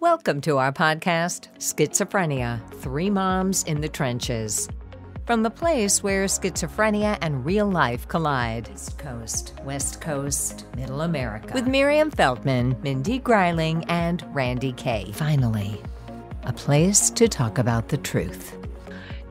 Welcome to our podcast, Schizophrenia Three Moms in the Trenches. From the place where schizophrenia and real life collide East Coast, West Coast, Middle America. With Miriam Feldman, Mindy Greiling, and Randye Kaye. Finally, a place to talk about the truth.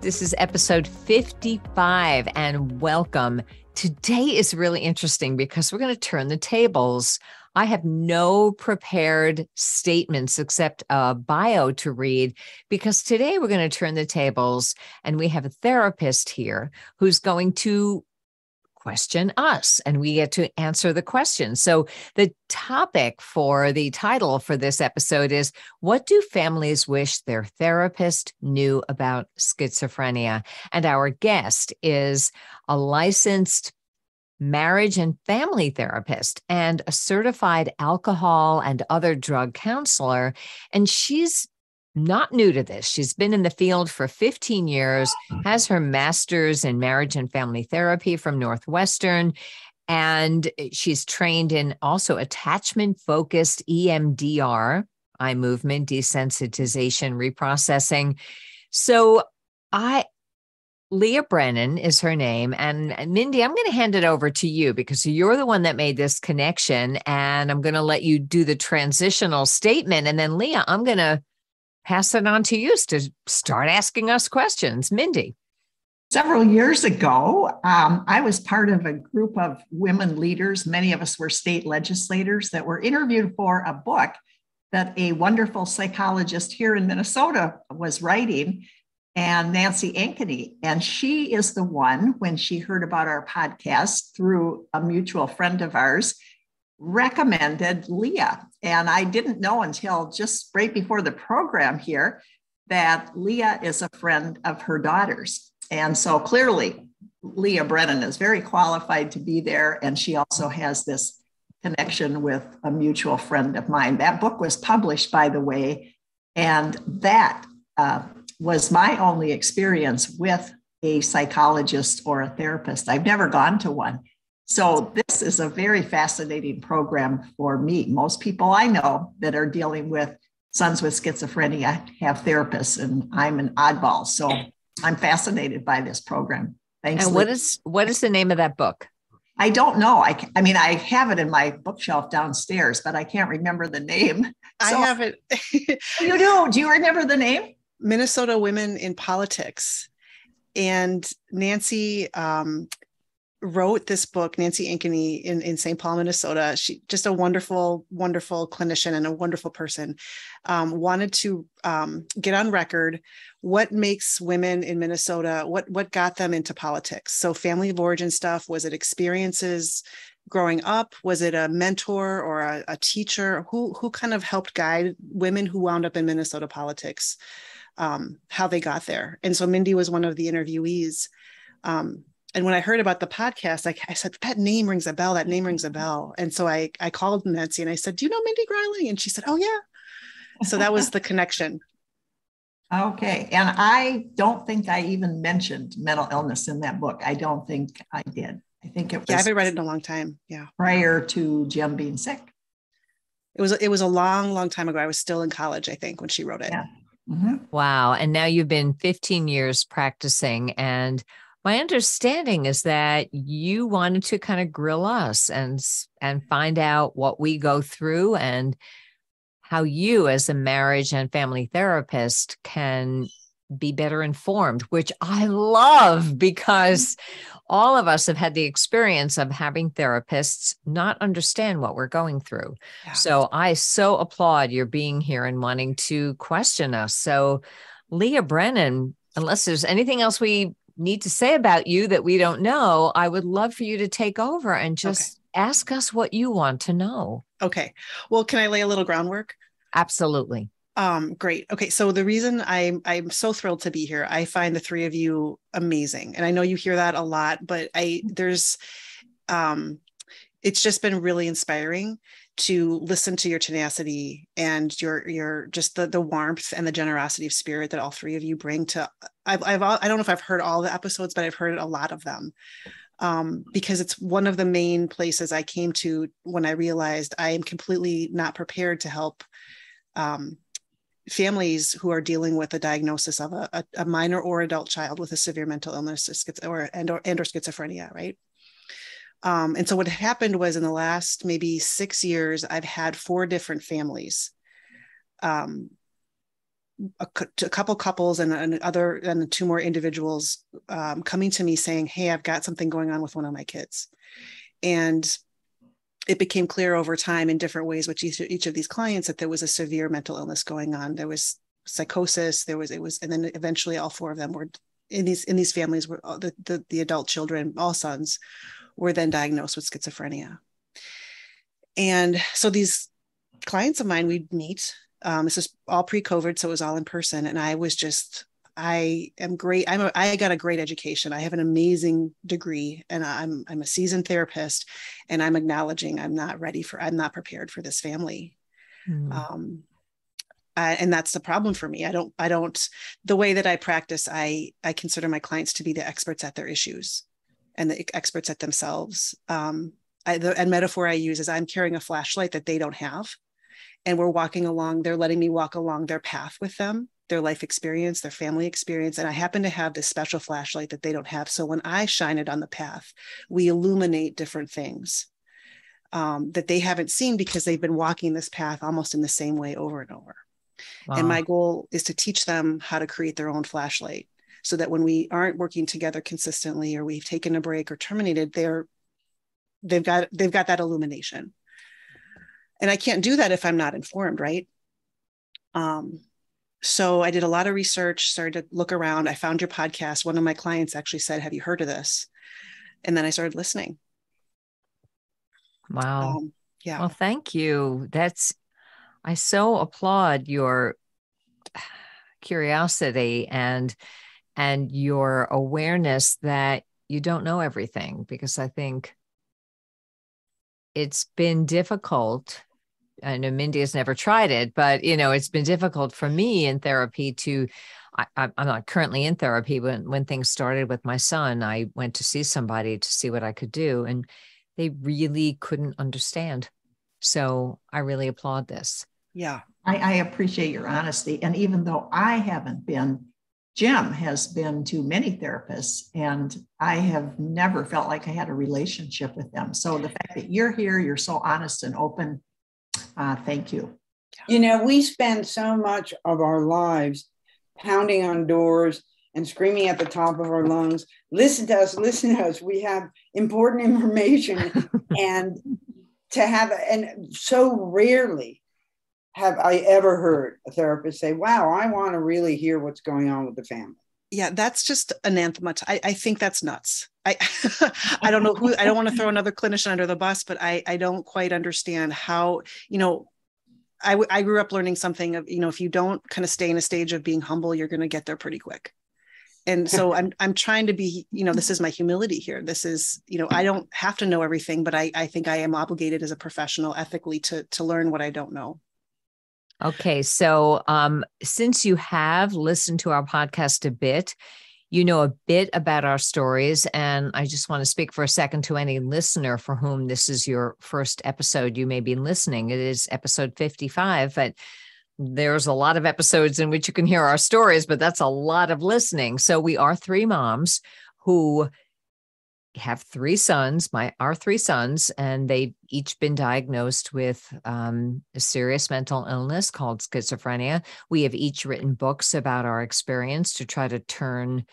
This is episode 55, and welcome. Today is really interesting because we're going to turn the tables I have no prepared statements except a bio to read because today we're going to turn the tables and we have a therapist here who's going to question us and we get to answer the question. So, the topic for the title for this episode is What do families wish their therapist knew about schizophrenia? And our guest is a licensed marriage and family therapist and a certified alcohol and other drug counselor. And she's not new to this. She's been in the field for 15 years, has her master's in marriage and family therapy from Northwestern. And she's trained in also attachment focused EMDR, eye movement desensitization reprocessing. So I Leah Brennan is her name. And Mindy, I'm going to hand it over to you because you're the one that made this connection. And I'm going to let you do the transitional statement. And then, Leah, I'm going to pass it on to you to start asking us questions. Mindy. Several years ago, um, I was part of a group of women leaders. Many of us were state legislators that were interviewed for a book that a wonderful psychologist here in Minnesota was writing and Nancy Ankeny. And she is the one, when she heard about our podcast through a mutual friend of ours, recommended Leah. And I didn't know until just right before the program here that Leah is a friend of her daughter's. And so clearly, Leah Brennan is very qualified to be there. And she also has this connection with a mutual friend of mine. That book was published, by the way, and that uh, was my only experience with a psychologist or a therapist. I've never gone to one. So, this is a very fascinating program for me. Most people I know that are dealing with sons with schizophrenia have therapists, and I'm an oddball. So, I'm fascinated by this program. Thanks. And what is what is the name of that book? I don't know. I, I mean, I have it in my bookshelf downstairs, but I can't remember the name. I have it. you do? Do you remember the name? Minnesota Women in Politics. And Nancy um, wrote this book, Nancy Ankeny in, in St. Paul, Minnesota. She just a wonderful, wonderful clinician and a wonderful person. Um, wanted to um, get on record what makes women in Minnesota, what what got them into politics. So family of origin stuff, was it experiences growing up? Was it a mentor or a, a teacher? Who who kind of helped guide women who wound up in Minnesota politics? Um, how they got there. And so Mindy was one of the interviewees. Um, and when I heard about the podcast, I, I, said, that name rings a bell. That name rings a bell. And so I, I called Nancy and I said, do you know Mindy Greiling? And she said, oh yeah. So that was the connection. Okay. And I don't think I even mentioned mental illness in that book. I don't think I did. I think it was. Yeah, I haven't read it in a long time. Yeah. Prior to Jim being sick. It was it was a long, long time ago. I was still in college, I think, when she wrote it. Yeah. Mm-hmm. Wow. And now you've been 15 years practicing. And my understanding is that you wanted to kind of grill us and and find out what we go through and how you as a marriage and family therapist can be better informed, which I love because all of us have had the experience of having therapists not understand what we're going through. Yeah. So I so applaud your being here and wanting to question us. So, Leah Brennan, unless there's anything else we need to say about you that we don't know, I would love for you to take over and just okay. ask us what you want to know. Okay. Well, can I lay a little groundwork? Absolutely. Um, great. Okay, so the reason I'm I'm so thrilled to be here, I find the three of you amazing, and I know you hear that a lot, but I there's, um, it's just been really inspiring to listen to your tenacity and your your just the the warmth and the generosity of spirit that all three of you bring to. I've I've all, I don't know if I've heard all the episodes, but I've heard a lot of them. Um, because it's one of the main places I came to when I realized I am completely not prepared to help um, families who are dealing with a diagnosis of a, a, a minor or adult child with a severe mental illness or and or, and or schizophrenia, right? Um, and so what happened was in the last maybe six years, I've had four different families, um, a, a, couple couples and, and, other and two more individuals um, coming to me saying, "Hey, I've got something going on with one of my kids," and it became clear over time in different ways with each, each of these clients that there was a severe mental illness going on. There was psychosis. There was it was, and then eventually all four of them were in these in these families were the the, the adult children, all sons, were then diagnosed with schizophrenia. And so these clients of mine we'd meet. Um, this is all pre-COVID, so it was all in person, and I was just I am great. I'm a, I got a great education. I have an amazing degree and I'm I'm a seasoned therapist and I'm acknowledging I'm not ready for I'm not prepared for this family. Mm. Um I, and that's the problem for me. I don't I don't the way that I practice I I consider my clients to be the experts at their issues and the experts at themselves. Um I, the and metaphor I use is I'm carrying a flashlight that they don't have and we're walking along they're letting me walk along their path with them their life experience, their family experience. And I happen to have this special flashlight that they don't have. So when I shine it on the path, we illuminate different things um, that they haven't seen because they've been walking this path almost in the same way over and over. Wow. And my goal is to teach them how to create their own flashlight so that when we aren't working together consistently or we've taken a break or terminated, they're they've got they've got that illumination. And I can't do that if I'm not informed, right? Um, so I did a lot of research, started to look around. I found your podcast. One of my clients actually said, Have you heard of this? And then I started listening. Wow. Um, yeah. Well, thank you. That's, I so applaud your curiosity and, and your awareness that you don't know everything because I think it's been difficult I know Mindy has never tried it, but you know, it's been difficult for me in therapy to. I, am not currently in therapy, but when things started with my son, I went to see somebody to see what I could do, and they really couldn't understand. So I really applaud this. Yeah, I, I appreciate your honesty, and even though I haven't been, Jim has been to many therapists, and I have never felt like I had a relationship with them. So the fact that you're here, you're so honest and open uh, thank you. You know, we spend so much of our lives pounding on doors and screaming at the top of our lungs, listen to us, listen to us. We have important information. and to have, and so rarely have I ever heard a therapist say, wow, I want to really hear what's going on with the family yeah that's just anathema I, I think that's nuts i i don't know who i don't want to throw another clinician under the bus but i i don't quite understand how you know I, I grew up learning something of you know if you don't kind of stay in a stage of being humble you're going to get there pretty quick. And so i'm i'm trying to be you know this is my humility here. This is you know i don't have to know everything but i i think i am obligated as a professional ethically to to learn what i don't know. Okay, so um, since you have listened to our podcast a bit, you know a bit about our stories. And I just want to speak for a second to any listener for whom this is your first episode you may be listening. It is episode 55, but there's a lot of episodes in which you can hear our stories, but that's a lot of listening. So we are three moms who have three sons, my our three sons, and they've each been diagnosed with um, a serious mental illness called schizophrenia. We have each written books about our experience to try to turn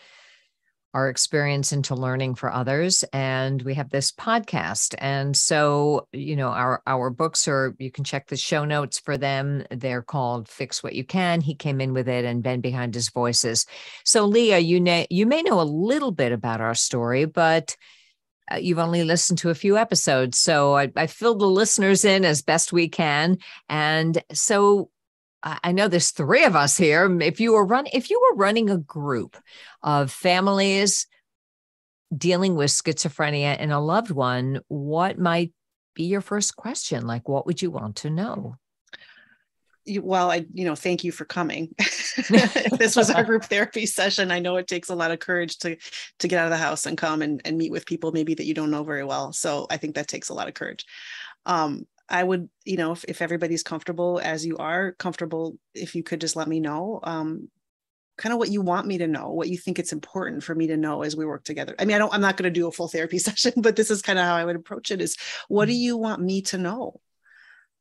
our experience into learning for others and we have this podcast. And so you know our our books are you can check the show notes for them. They're called fix what you can. He came in with it and ben behind his voices. So leah you know you may know a little bit about our story but uh, you've only listened to a few episodes. So I, I filled the listeners in as best we can. And so I know there's three of us here. If you were running, if you were running a group of families dealing with schizophrenia and a loved one, what might be your first question? Like, what would you want to know? well i you know thank you for coming this was our group therapy session i know it takes a lot of courage to to get out of the house and come and, and meet with people maybe that you don't know very well so i think that takes a lot of courage um I would, you know, if, if everybody's comfortable as you are, comfortable, if you could just let me know, um, kind of what you want me to know, what you think it's important for me to know as we work together. I mean, I don't, I'm not going to do a full therapy session, but this is kind of how I would approach it is what do mm-hmm. you want me to know?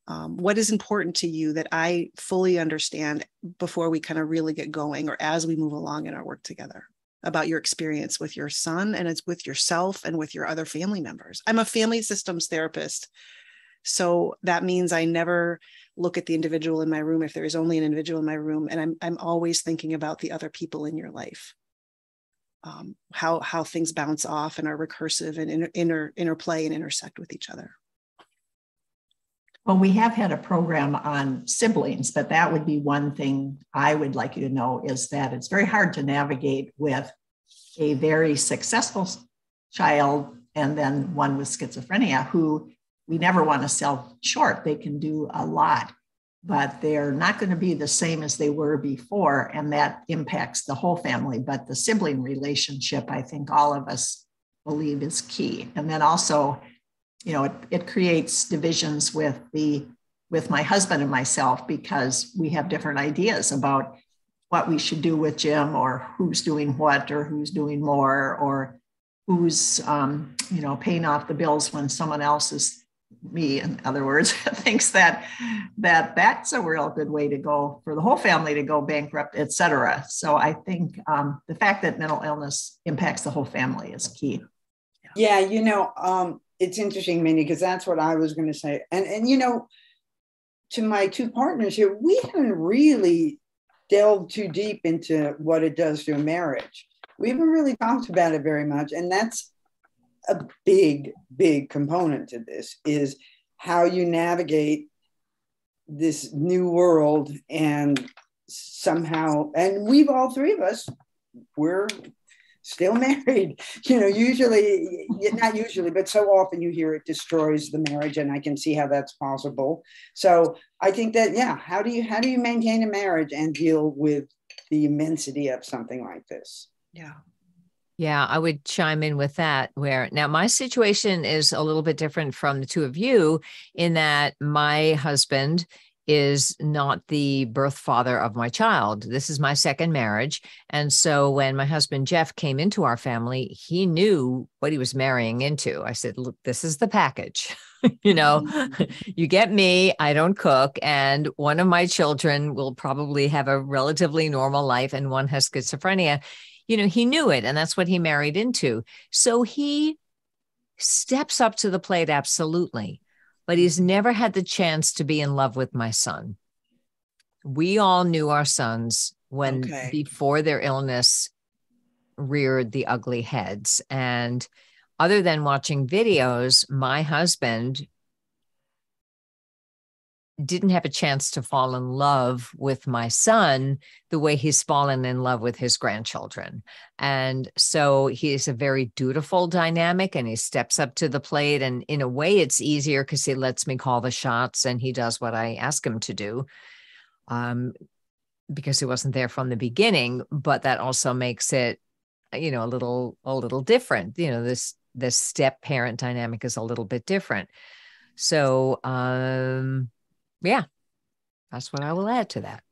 Um, what is important to you that I fully understand before we kind of really get going or as we move along in our work together? about your experience with your son and it's with yourself and with your other family members. I'm a family systems therapist. So that means I never look at the individual in my room if there is only an individual in my room and I'm I'm always thinking about the other people in your life. Um, how how things bounce off and are recursive and inter, inter, interplay and intersect with each other. Well, we have had a program on siblings, but that would be one thing I would like you to know is that it's very hard to navigate with a very successful child and then one with schizophrenia who we never want to sell short. They can do a lot, but they're not going to be the same as they were before. And that impacts the whole family. But the sibling relationship, I think all of us believe is key. And then also, you know, it, it creates divisions with the with my husband and myself because we have different ideas about what we should do with Jim or who's doing what or who's doing more or who's um, you know paying off the bills when someone else is me in other words thinks that that that's a real good way to go for the whole family to go bankrupt etc so i think um, the fact that mental illness impacts the whole family is key yeah you know um, it's interesting, Mindy, because that's what I was going to say. And and you know, to my two partners here, we haven't really delved too deep into what it does to a marriage. We haven't really talked about it very much, and that's a big, big component to this is how you navigate this new world and somehow and we've all three of us we're still married. You know, usually, not usually, but so often you hear it destroys the marriage, and I can see how that's possible. So I think that yeah, how do you how do you maintain a marriage and deal with the immensity of something like this? Yeah. Yeah, I would chime in with that. Where now my situation is a little bit different from the two of you in that my husband is not the birth father of my child. This is my second marriage. And so when my husband Jeff came into our family, he knew what he was marrying into. I said, Look, this is the package. you know, mm-hmm. you get me, I don't cook. And one of my children will probably have a relatively normal life, and one has schizophrenia. You know, he knew it, and that's what he married into. So he steps up to the plate absolutely but he's never had the chance to be in love with my son. We all knew our sons when okay. before their illness reared the ugly heads. And other than watching videos, my husband didn't have a chance to fall in love with my son the way he's fallen in love with his grandchildren. And so he's a very dutiful dynamic and he steps up to the plate. And in a way, it's easier because he lets me call the shots and he does what I ask him to do. Um, because he wasn't there from the beginning, but that also makes it, you know, a little a little different. You know, this this step parent dynamic is a little bit different. So um yeah, that's what I will add to that.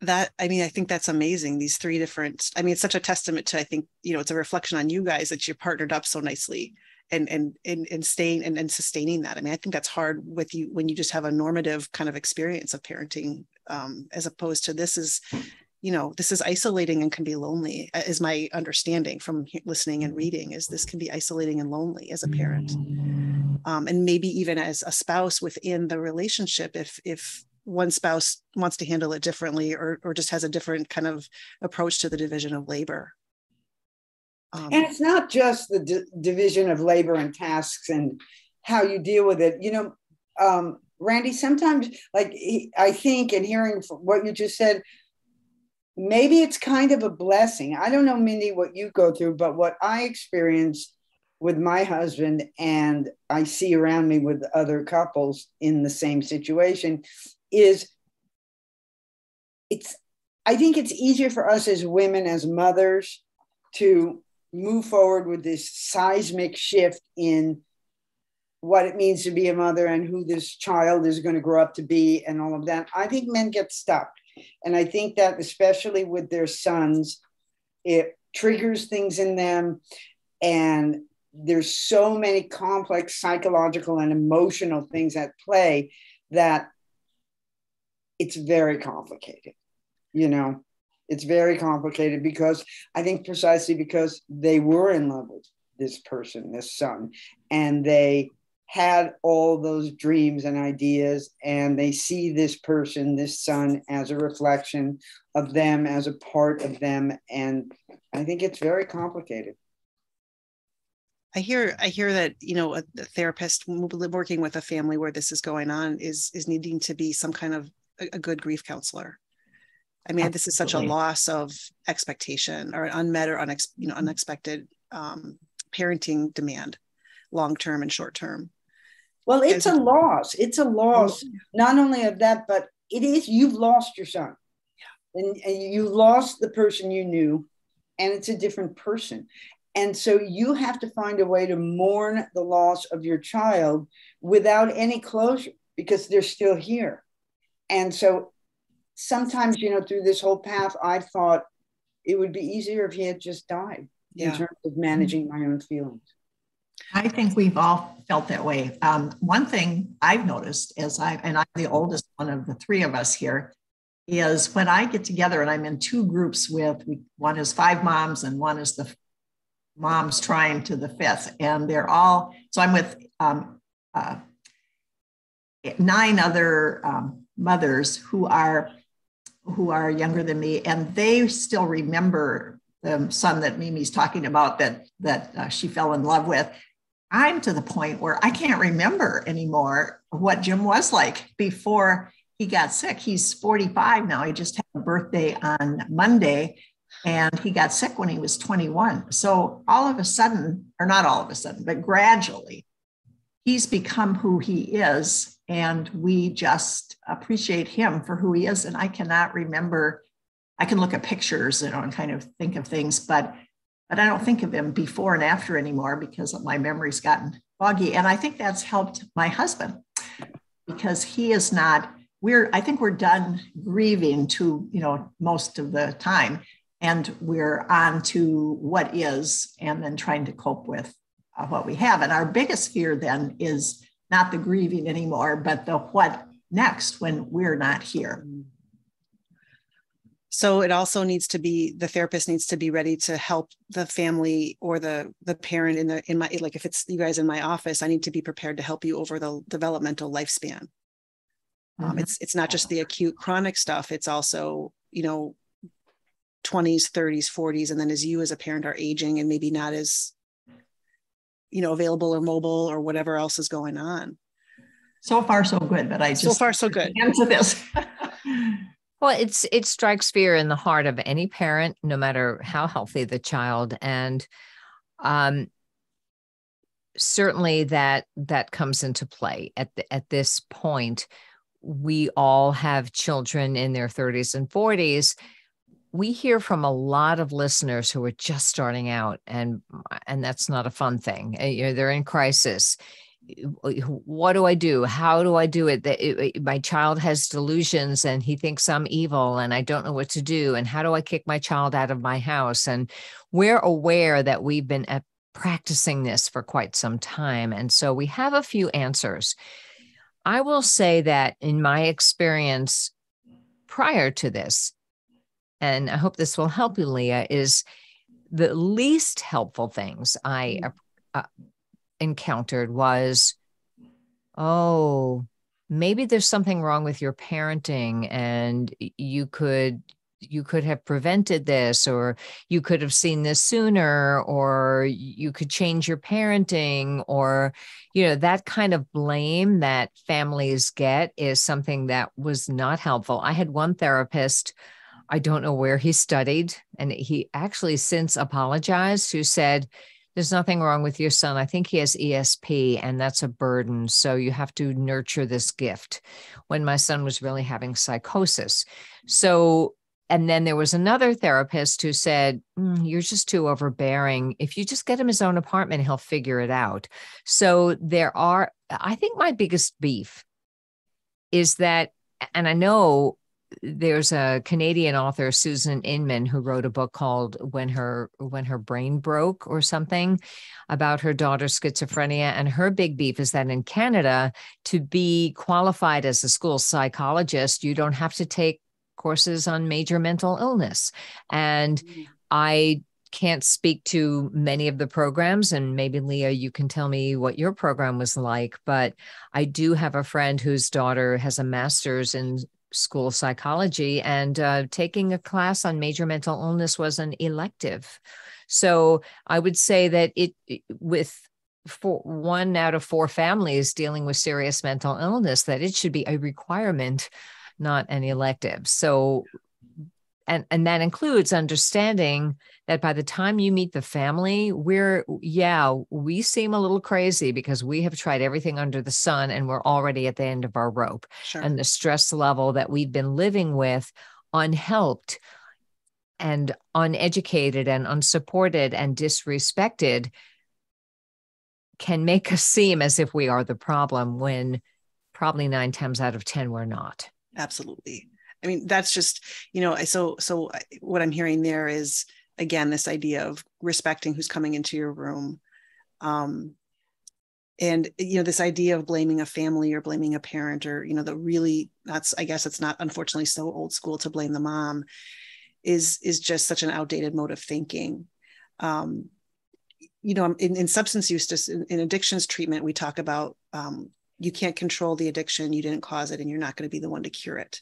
That I mean, I think that's amazing. These three different. I mean, it's such a testament to. I think you know, it's a reflection on you guys that you partnered up so nicely and and and, and staying and, and sustaining that. I mean, I think that's hard with you when you just have a normative kind of experience of parenting, um, as opposed to this is you know this is isolating and can be lonely is my understanding from listening and reading is this can be isolating and lonely as a parent. Um, and maybe even as a spouse within the relationship if if one spouse wants to handle it differently or or just has a different kind of approach to the division of labor. Um, and it's not just the d- division of labor and tasks and how you deal with it you know um, randy sometimes like i think and hearing what you just said maybe it's kind of a blessing. I don't know, Mindy, what you go through, but what I experienced with my husband and I see around me with other couples in the same situation is it's I think it's easier for us as women, as mothers, to move forward with this seismic shift in what it means to be a mother and who this child is going to grow up to be and all of that. I think men get stuck. And I think that especially with their sons, it triggers things in them. And there's so many complex psychological and emotional things at play that it's very complicated. You know, it's very complicated because I think precisely because they were in love with this person, this son, and they had all those dreams and ideas, and they see this person, this son, as a reflection of them, as a part of them. And I think it's very complicated. I hear I hear that you know a, a, therapist working with a family where this is going on is is needing to be some kind of a, a good grief counselor. I mean, Absolutely. this is such a loss of expectation or an unmet or unex, you know unexpected um, parenting demand, long term and short term. Well, it's a loss. It's a loss, not only of that, but it is you've lost your son. Yeah. And, and you lost the person you knew, and it's a different person. And so you have to find a way to mourn the loss of your child without any closure because they're still here. And so sometimes, you know, through this whole path, I thought it would be easier if he had just died yeah. in terms of managing my own feelings. I think we've all felt that way. Um, one thing I've noticed as I, and I'm the oldest one of the three of us here, is when I get together and I'm in two groups with one is five moms and one is the moms trying to the fifth, and they're all so I'm with um, uh, nine other um, mothers who are who are younger than me, and they still remember the son that Mimi's talking about that that uh, she fell in love with. I'm to the point where I can't remember anymore what Jim was like before he got sick. He's 45 now. He just had a birthday on Monday and he got sick when he was 21. So all of a sudden, or not all of a sudden, but gradually, he's become who he is. And we just appreciate him for who he is. And I cannot remember, I can look at pictures, you know, and kind of think of things, but but I don't think of them before and after anymore because my memory's gotten foggy. And I think that's helped my husband because he is not, we're, I think we're done grieving to, you know, most of the time. And we're on to what is and then trying to cope with uh, what we have. And our biggest fear then is not the grieving anymore, but the what next when we're not here. So it also needs to be the therapist needs to be ready to help the family or the the parent in the in my like if it's you guys in my office, I need to be prepared to help you over the developmental lifespan. Um, mm-hmm. Um, it's it's not just the acute chronic stuff. It's also you know 20s 30s 40s and then as you as a parent are aging and maybe not as you know available or mobile or whatever else is going on so far so good but i just so far so good into this Well, it's it strikes fear in the heart of any parent, no matter how healthy the child, and um, certainly that that comes into play at the, at this point. We all have children in their 30s and 40s. We hear from a lot of listeners who are just starting out, and and that's not a fun thing. Eh, you know, they're in crisis what do I do? How do I do it? That it, my child has delusions and he thinks I'm evil and I don't know what to do. And how do I kick my child out of my house? And we're aware that we've been at practicing this for quite some time. And so we have a few answers. I will say that in my experience prior to this, and I hope this will help you, Leah, is the least helpful things I mm. uh, encountered was, oh, maybe there's something wrong with your parenting and you could you could have prevented this or you could have seen this sooner or you could change your parenting or you know that kind of blame that families get is something that was not helpful. I had one therapist i don't know where he studied and he actually since apologized who said there's nothing wrong with your son. I think he has ESP, and that's a burden. So you have to nurture this gift. When my son was really having psychosis. So and then there was another therapist who said, mm, You're just too overbearing. If you just get him his own apartment, he'll figure it out. So there are, I think my biggest beef is that, and I know there's a Canadian author, Susan Inman, who wrote a book called "When Her When Her Brain Broke" or something about her daughter's schizophrenia. And her big beef is that in Canada, to be qualified as a school psychologist, you don't have to take courses on major mental illness. And mm. I can't speak to many of the programs, and maybe Leah, you can tell me what your program was like. But I do have a friend whose daughter has a master's in school psychology, and uh, taking a class on major mental illness was an elective. So I would say that it, with for one out of four families dealing with serious mental illness, that it should be a requirement not an elective. So and and that includes understanding that by the time you meet the family we're yeah we seem a little crazy because we have tried everything under the sun and we're already at the end of our rope. Sure. and the stress level that we've been living with unhelped and uneducated and unsupported and disrespected can make us seem as if we are the problem when probably nine times out of ten we're not. Absolutely i mean that's just you know so so what i'm hearing there is again this idea of respecting who's coming into your room. Um and you know this idea of blaming a family or blaming a parent or you know the really that's i guess it's not unfortunately so old school to blame the mom is is just such an outdated mode of thinking. Um you know in, in substance use in, in addictions treatment we talk about um, you can't control the addiction you didn't cause it and you're not going to be the one to cure it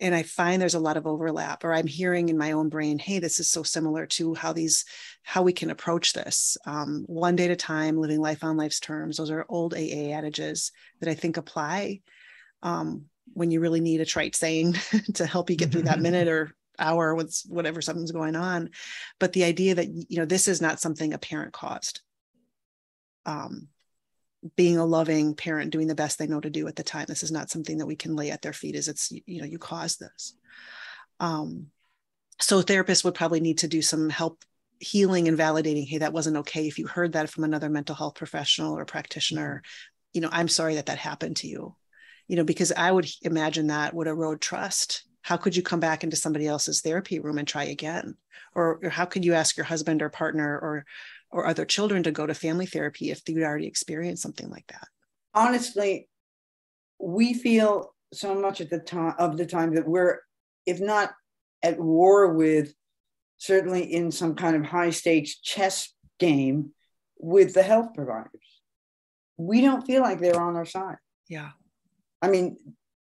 and i find there's a lot of overlap or i'm hearing in my own brain hey this is so similar to how these how we can approach this um, one day at a time living life on life's terms. Those are old aa adages that i think apply um, when you really need a trite saying to help you get through that minute or hour with whatever something's going on. But the idea that you know this is not something a parent caused um, being a loving parent doing the best they know to do at the time this is not something that we can lay at their feet as it's you know you caused this. Um, so therapists would probably need to do some help healing and validating hey that wasn't okay. If you heard that from another mental health professional or practitioner you know i'm sorry that that happened to you. You know because i would imagine that would erode trust. How could you come back into somebody else's therapy room and try again? Or, or how could you ask your husband or partner or or other children to go to family therapy if you'd already experienced something like that? Honestly, we feel so much at the time of the time that we're, if not at war with, certainly in some kind of high stakes chess game with the health providers. We don't feel like they're on our side. Yeah. I mean,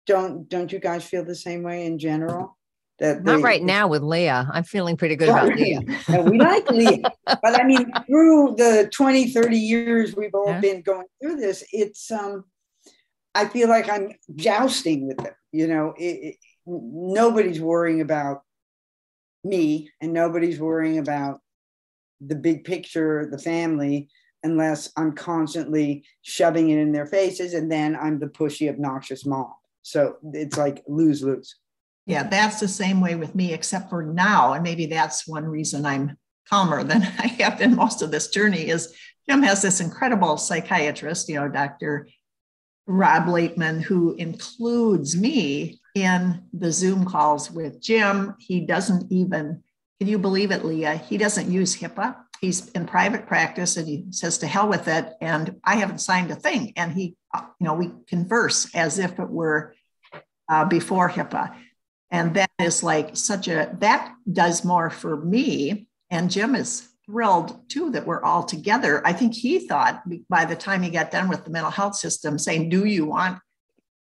don't don't you guys feel the same way in general? That Not they, right now with Leah. I'm feeling pretty good about Leah. we like Leah. But I mean, through the 20, 30 years we've all yeah. been going through this, it's, um, I feel like I'm jousting with them. You know, it, it, nobody's worrying about me and nobody's worrying about the big picture, the family, unless I'm constantly shoving it in their faces and then I'm the pushy, obnoxious mom. So it's like lose lose. Yeah, that's the same way with me, except for now. And maybe that's one reason I'm calmer than I have been most of this journey is Jim has this incredible psychiatrist, you know, Dr. Rob Laitman, who includes me in the Zoom calls with Jim. He doesn't even, can you believe it, Leah? He doesn't use HIPAA. He's in private practice and he says to hell with it. And I haven't signed a thing. And he, you know, we converse as if it were uh, before HIPAA. And that is like such a, that does more for me. And Jim is thrilled too that we're all together. I think he thought by the time he got done with the mental health system saying, do you want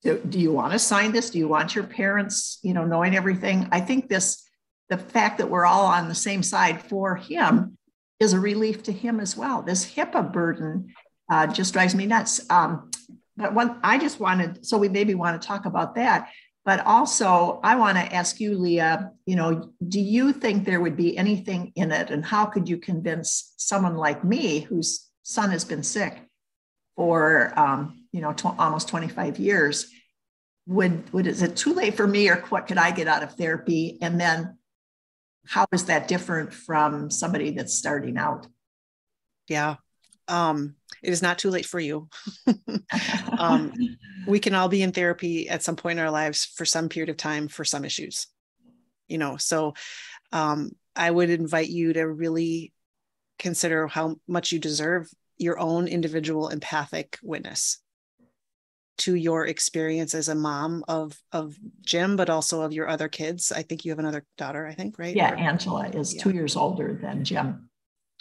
to, do you want to sign this? Do you want your parents, you know, knowing everything? I think this, the fact that we're all on the same side for him is a relief to him as well. This HIPAA burden uh, just drives me nuts. Um, but one, I just wanted, so we maybe want to talk about that. But also, I want to ask you, Leah, you know, do you think there would be anything in it? And how could you convince someone like me, whose son has been sick for, um, you know, almost 25 years, would would is it too late for me or what could I get out of therapy? And then how is that different from somebody that's starting out? Yeah. Um, it is not too late for you. um, we can all be in therapy at some point in our lives for some period of time for some issues. You know, so um, I would invite you to really consider how much you deserve your own individual empathic witness to your experience as a mom of of Jim, but also of your other kids. I think you have another daughter, I think, right? Yeah, Angela is yeah. two years older than Jim.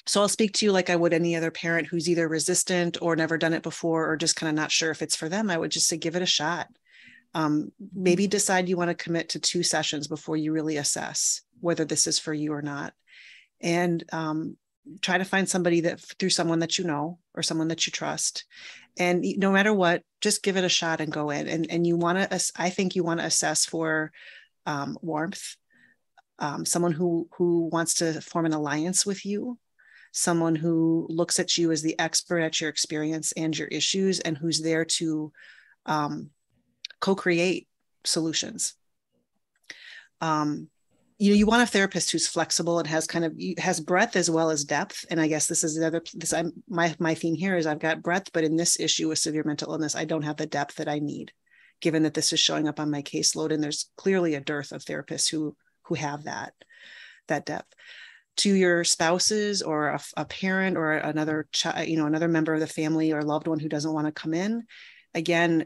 So I'll speak to you like I would any other parent who's either resistant or never done it before or just kind of not sure if it's for them. I would just say give it a shot. Um, maybe decide you want to commit to two sessions before you really assess whether this is for you or not. And um, try to find somebody that through someone that you know or someone that you trust and no matter what just give it a shot and go in and and you want to i think you want to assess for um, warmth um, someone who who wants to form an alliance with you someone who looks at you as the expert at your experience and your issues and who's there to um, co-create solutions. Um, you know you want a therapist who's flexible and has kind of has breadth as well as depth. And i guess this is another this i'm my my theme here is i've got breadth but in this issue with severe mental illness i don't have the depth that i need given that this is showing up on my caseload and there's clearly a dearth of therapists who who have that that depth to your spouses or a, a parent or another child you know another member of the family or loved one who doesn't want to come in. Again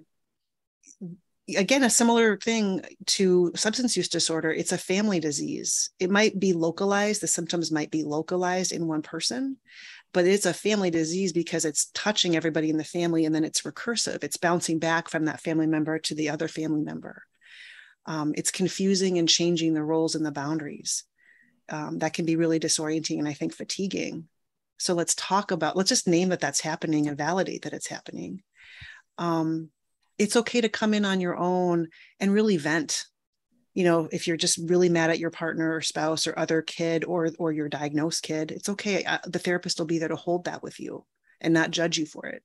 again a similar thing to substance use disorder it's a family disease. It might be localized the symptoms might be localized in one person but it's a family disease because it's touching everybody in the family and then it's recursive. It's bouncing back from that family member to the other family member. Um, it's confusing and changing the roles and the boundaries um, that can be really disorienting and i think fatiguing. So let's talk about let's just name that that's happening and validate that it's happening. Um, it's okay to come in on your own and really vent you know if you're just really mad at your partner or spouse or other kid or or your diagnosed kid it's okay. The therapist will be there to hold that with you and not judge you for it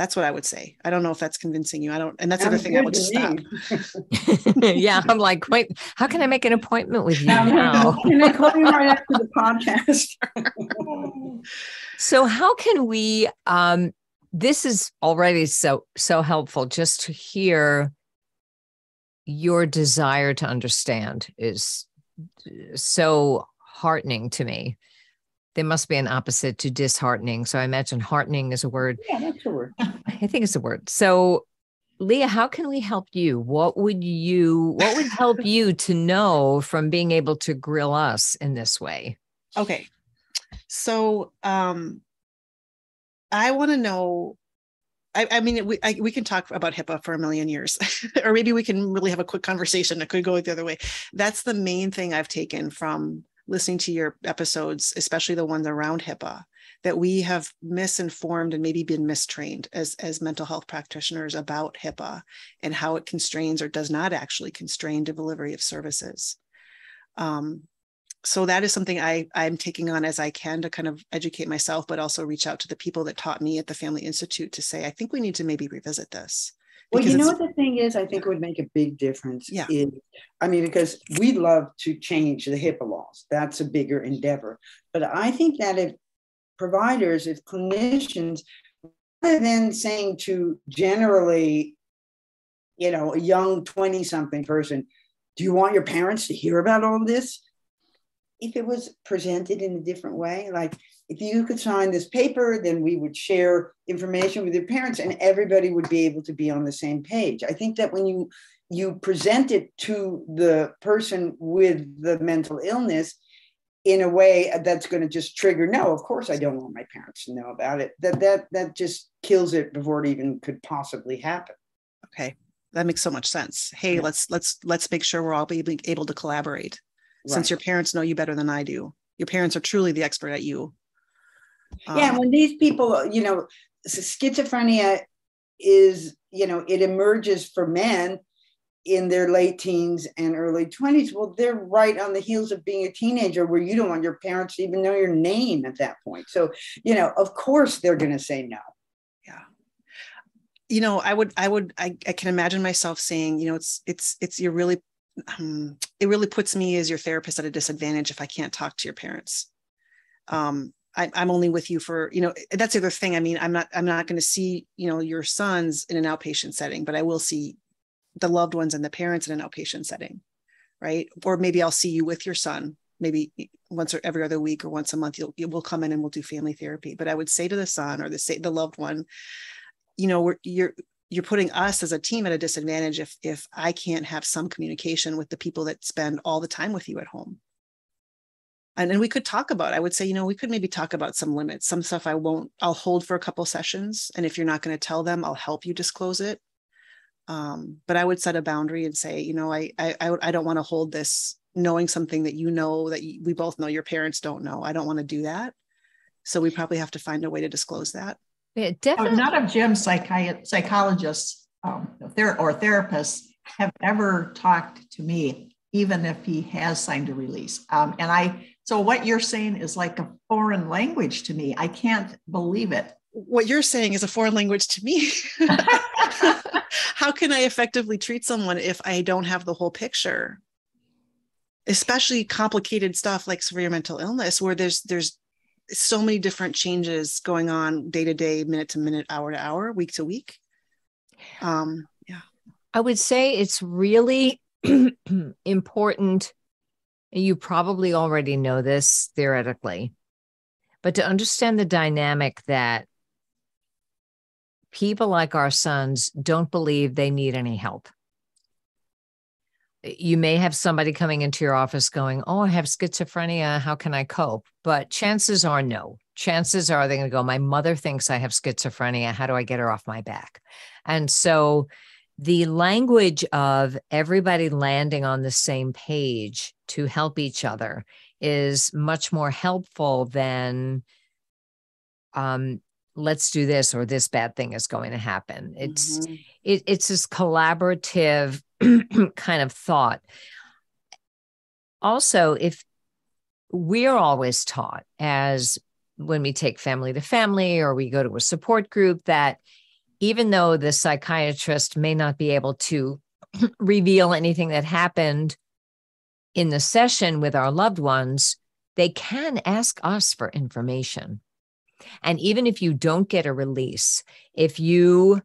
that's what i would say. I don't know if that's convincing you. I don't and that's the other thing i would stop. yeah i'm like wait how can i make an appointment with you now? Can i call you right after the podcast? So how can we um this is already so so helpful just to hear your desire to understand is so heartening to me there must be an opposite to disheartening so i imagine heartening is a word yeah that's a word i think it's a word so leah how can we help you what would you what would help you to know from being able to grill us in this way okay so um I want to know. I, I, mean, we I, we can talk about HIPAA for a million years, or maybe we can really have a quick conversation. It could go the other way. That's the main thing I've taken from listening to your episodes, especially the ones around HIPAA, that we have misinformed and maybe been mistrained as as mental health practitioners about HIPAA and how it constrains or does not actually constrain delivery of services. Um, so that is something I, I'm taking on as I can to kind of educate myself, but also reach out to the people that taught me at the Family Institute to say, I think we need to maybe revisit this. Well, you know what the thing is, I think it would make a big difference. Yeah. Is, I mean, because we'd love to change the HIPAA laws. That's a bigger endeavor. But I think that if providers, if clinicians, rather than saying to generally, you know, a young 20 something person, do you want your parents to hear about all this? If it was presented in a different way, like if you could sign this paper, then we would share information with your parents and everybody would be able to be on the same page. I think that when you you present it to the person with the mental illness in a way that's going to just trigger no of course i don't want my parents to know about it that that that just kills it before it even could possibly happen okay that makes so much sense hey yeah. let's let's let's make sure we're all be able to collaborate right. since your parents know you better than I do. Your parents are truly the expert at you. Yeah, um, when these people, you know, schizophrenia is, you know, it emerges for men in their late teens and early 20s. Well, they're right on the heels of being a teenager where you don't want your parents to even know your name at that point. So, you know, of course they're going to say no. Yeah. you know, I would, I would, I, I can imagine myself saying, you know, it's, it's, it's, you're really, um, it really puts me as your therapist at a disadvantage if I can't talk to your parents. Um, I, I'm only with you for, you know, that's the other thing. I mean, I'm not, I'm not going to see, you know, your sons in an outpatient setting, but I will see the loved ones and the parents in an outpatient setting, right? Or maybe I'll see you with your son, maybe once or every other week or once a month. You'll, you will come in and we'll do family therapy. But I would say to the son or the the loved one, you know, we're, you're you're putting us as a team at a disadvantage if if I can't have some communication with the people that spend all the time with you at home. And, and we could talk about, I would say, you know, we could maybe talk about some limits, some stuff I won't, I'll hold for a couple sessions. And if you're not going to tell them, I'll help you disclose it. Um, but I would set a boundary and say, you know, I, I, I don't want to hold this knowing something that you know that we both know your parents don't know. I don't want to do that. So we probably have to find a way to disclose that. Yeah, definitely. None of Jim's psychi- psychologists um, ther- or therapists have ever talked to me, even if he has signed a release. Um, and I, so what you're saying is like a foreign language to me. I can't believe it. What you're saying is a foreign language to me. How can I effectively treat someone if I don't have the whole picture? Especially complicated stuff like severe mental illness, where there's there's so many different changes going on day to day, minute to minute, hour to hour, week to week. Um, yeah. I would say it's really important. You probably already know this theoretically, but to understand the dynamic that people like our sons don't believe they need any help you may have somebody coming into your office going, Oh, I have schizophrenia. How can I cope? But chances are no. Chances are they're going to go, My mother thinks I have schizophrenia. How do I get her off my back? And so the language of everybody landing on the same page to help each other is much more helpful than um, let's do this or this bad thing is going to happen it's mm-hmm. it, it's this collaborative kind of thought. Also, if we're always taught as when we take family to family or we go to a support group that even though the psychiatrist may not be able to reveal anything that happened in the session with our loved ones, they can ask us for information. And even if you don't get a release, if you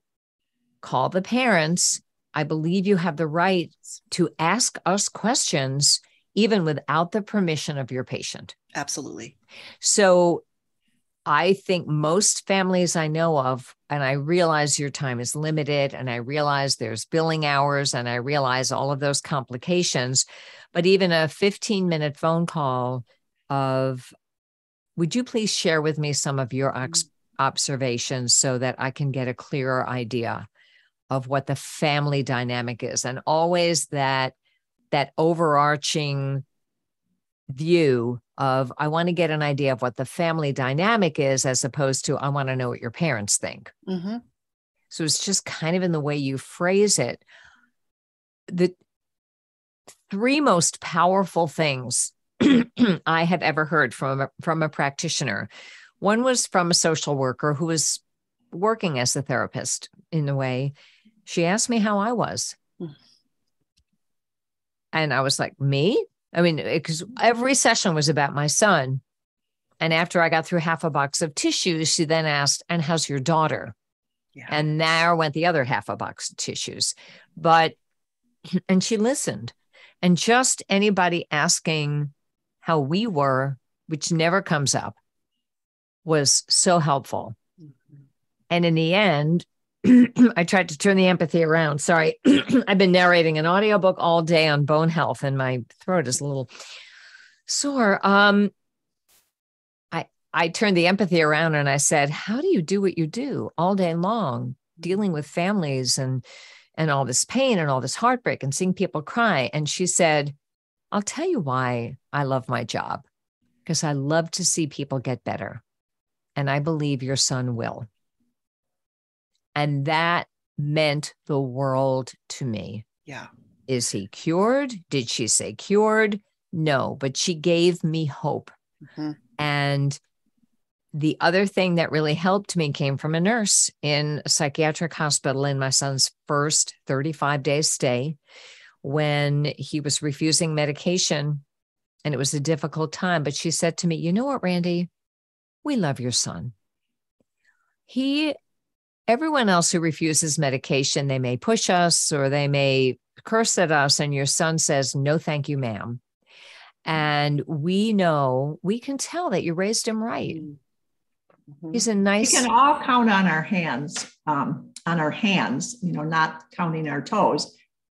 call the parents I believe you have the right to ask us questions even without the permission of your patient. Absolutely. So I think most families I know of, and I realize your time is limited, and I realize there's billing hours, and I realize all of those complications, but even a 15 minute phone call of, would you please share with me some of your mm-hmm. observations so that I can get a clearer idea of what the family dynamic is and always that that overarching view of I want to get an idea of what the family dynamic is as opposed to I want to know what your parents think. Mm-hmm. So it's just kind of in the way you phrase it. The three most powerful things I have ever heard from a, from a practitioner. One was from a social worker who was working as a therapist in a way she asked me how I was. Hmm. And I was like, me? I mean, because every session was about my son. And after I got through half a box of tissues, she then asked, and how's your daughter? Yeah. And there went the other half a box of tissues. But, and she listened. And just anybody asking how we were, which never comes up, was so helpful. Mm-hmm. And in the end, I tried to turn the empathy around. Sorry. I've been narrating an audiobook all day on bone health and my throat is a little sore. Um I I turned the empathy around and I said, "How do you do what you do all day long, dealing with families and and all this pain and all this heartbreak and seeing people cry?" And she said, "I'll tell you why I love my job. Because I love to see people get better. And I believe your son will." And that meant the world to me. Yeah. Is he cured? Did she say cured? No, but she gave me hope. Mm-hmm. And the other thing that really helped me came from a nurse in a psychiatric hospital in my son's first 35 days stay when he was refusing medication and it was a difficult time. But she said to me, You know what, Randye? We love your son. He, everyone else who refuses medication, they may push us or they may curse at us, and your son says, No, thank you, ma'am. And we know, we can tell that you raised him right. Mm-hmm. He's a nice. We can all count on our hands, um, on our hands, you know, not counting our toes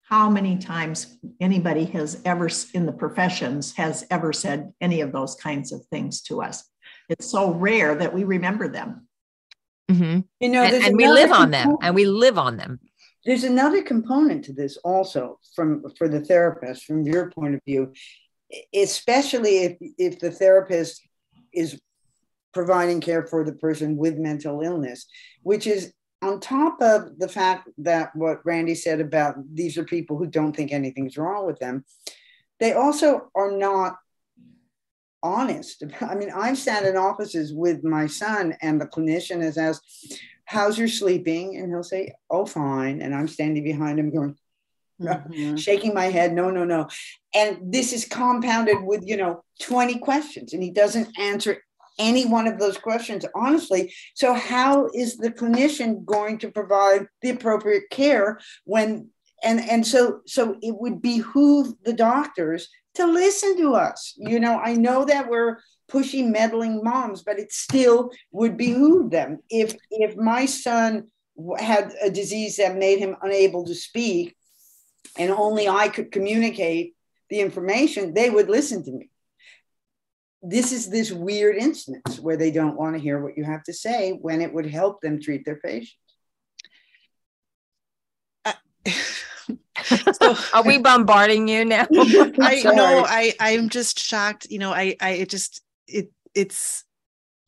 how many times anybody has ever in the professions has ever said any of those kinds of things to us. It's so rare that we remember them. Mm-hmm. You know, and, and we live on them, and we live on them. There's another component to this also, from for the therapist, from your point of view, especially if if the therapist is providing care for the person with mental illness, which is on top of the fact that what Randye said about these are people who don't think anything's wrong with them, they also are not honest. I mean, I've sat in offices with my son, and the clinician has asked, How's your sleeping? And he'll say, Oh, fine. And I'm standing behind him going, Mm-hmm. shaking my head no no no and this is compounded with you know 20 questions and he doesn't answer any one of those questions honestly so how is the clinician going to provide the appropriate care when and and so so it would behoove the doctors to listen to us. You know i know that we're pushy meddling moms but it still would behoove them. If if my son had a disease that made him unable to speak and only i could communicate the information they would listen to me. This is this weird instance where they don't want to hear what you have to say when it would help them treat their patients. Uh, so are we bombarding you now? I know I I'm just shocked. You know, I I it just it it's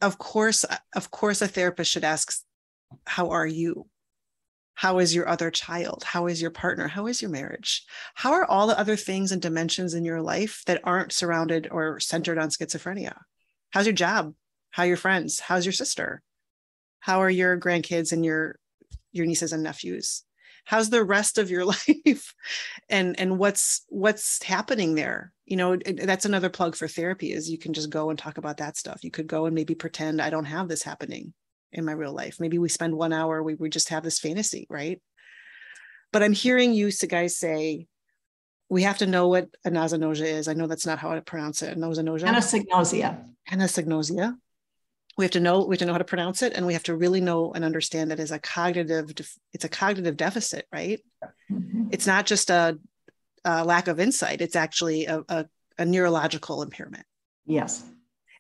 of course of course a therapist should ask how are you how is your other child? How is your partner? How is your marriage? How are all the other things and dimensions in your life that aren't surrounded or centered on schizophrenia? How's your job? How are your friends? How's your sister? How are your grandkids and your your nieces and nephews? How's the rest of your life? and and what's what's happening there? You know, that's another plug for therapy is you can just go and talk about that stuff. You could go and maybe pretend I don't have this happening in my real life. Maybe we spend one hour, we, we just have this fantasy, right? But I'm hearing you guys say, we have to know what anosognosia is. I know that's not how to pronounce it. Anosognosia. Anosognosia. Anosognosia. We have to know we have to know how to pronounce it, and we have to really know and understand that as a cognitive it's a cognitive deficit, right? Mm-hmm. It's not just a, a, lack of insight; it's actually a, a, a neurological impairment. Yes.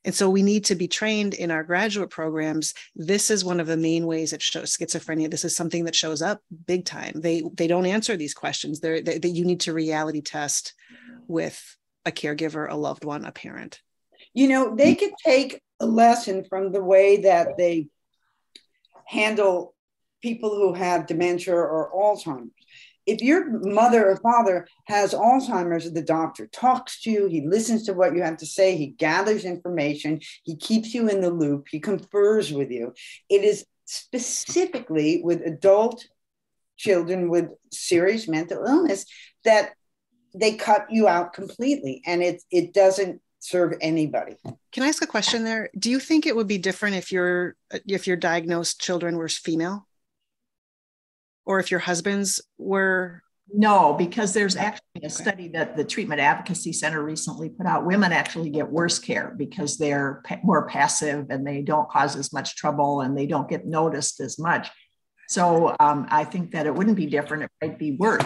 And so we need to be trained in our graduate programs. This is one of the main ways it shows schizophrenia. This is something that shows up big time. They they don't answer these questions. They're, they, they, you need to reality test with a caregiver, a loved one, a parent. You know, they could take lesson from the way that they handle people who have dementia or Alzheimer's if your mother or father has Alzheimer's, the doctor talks to you, he listens to what you have to say, he gathers information, he keeps you in the loop, he confers with you. It is specifically with adult children with serious mental illness that they cut you out completely and it, it doesn't serve anybody. Can I ask a question there? Do you think it would be different if your if your diagnosed children were female? or if your husbands were no, because there's actually a study that the Treatment Advocacy Center recently put out. Women actually get worse care because they're more passive and they don't cause as much trouble and they don't get noticed as much. So um, I think that it wouldn't be different. It might be worse.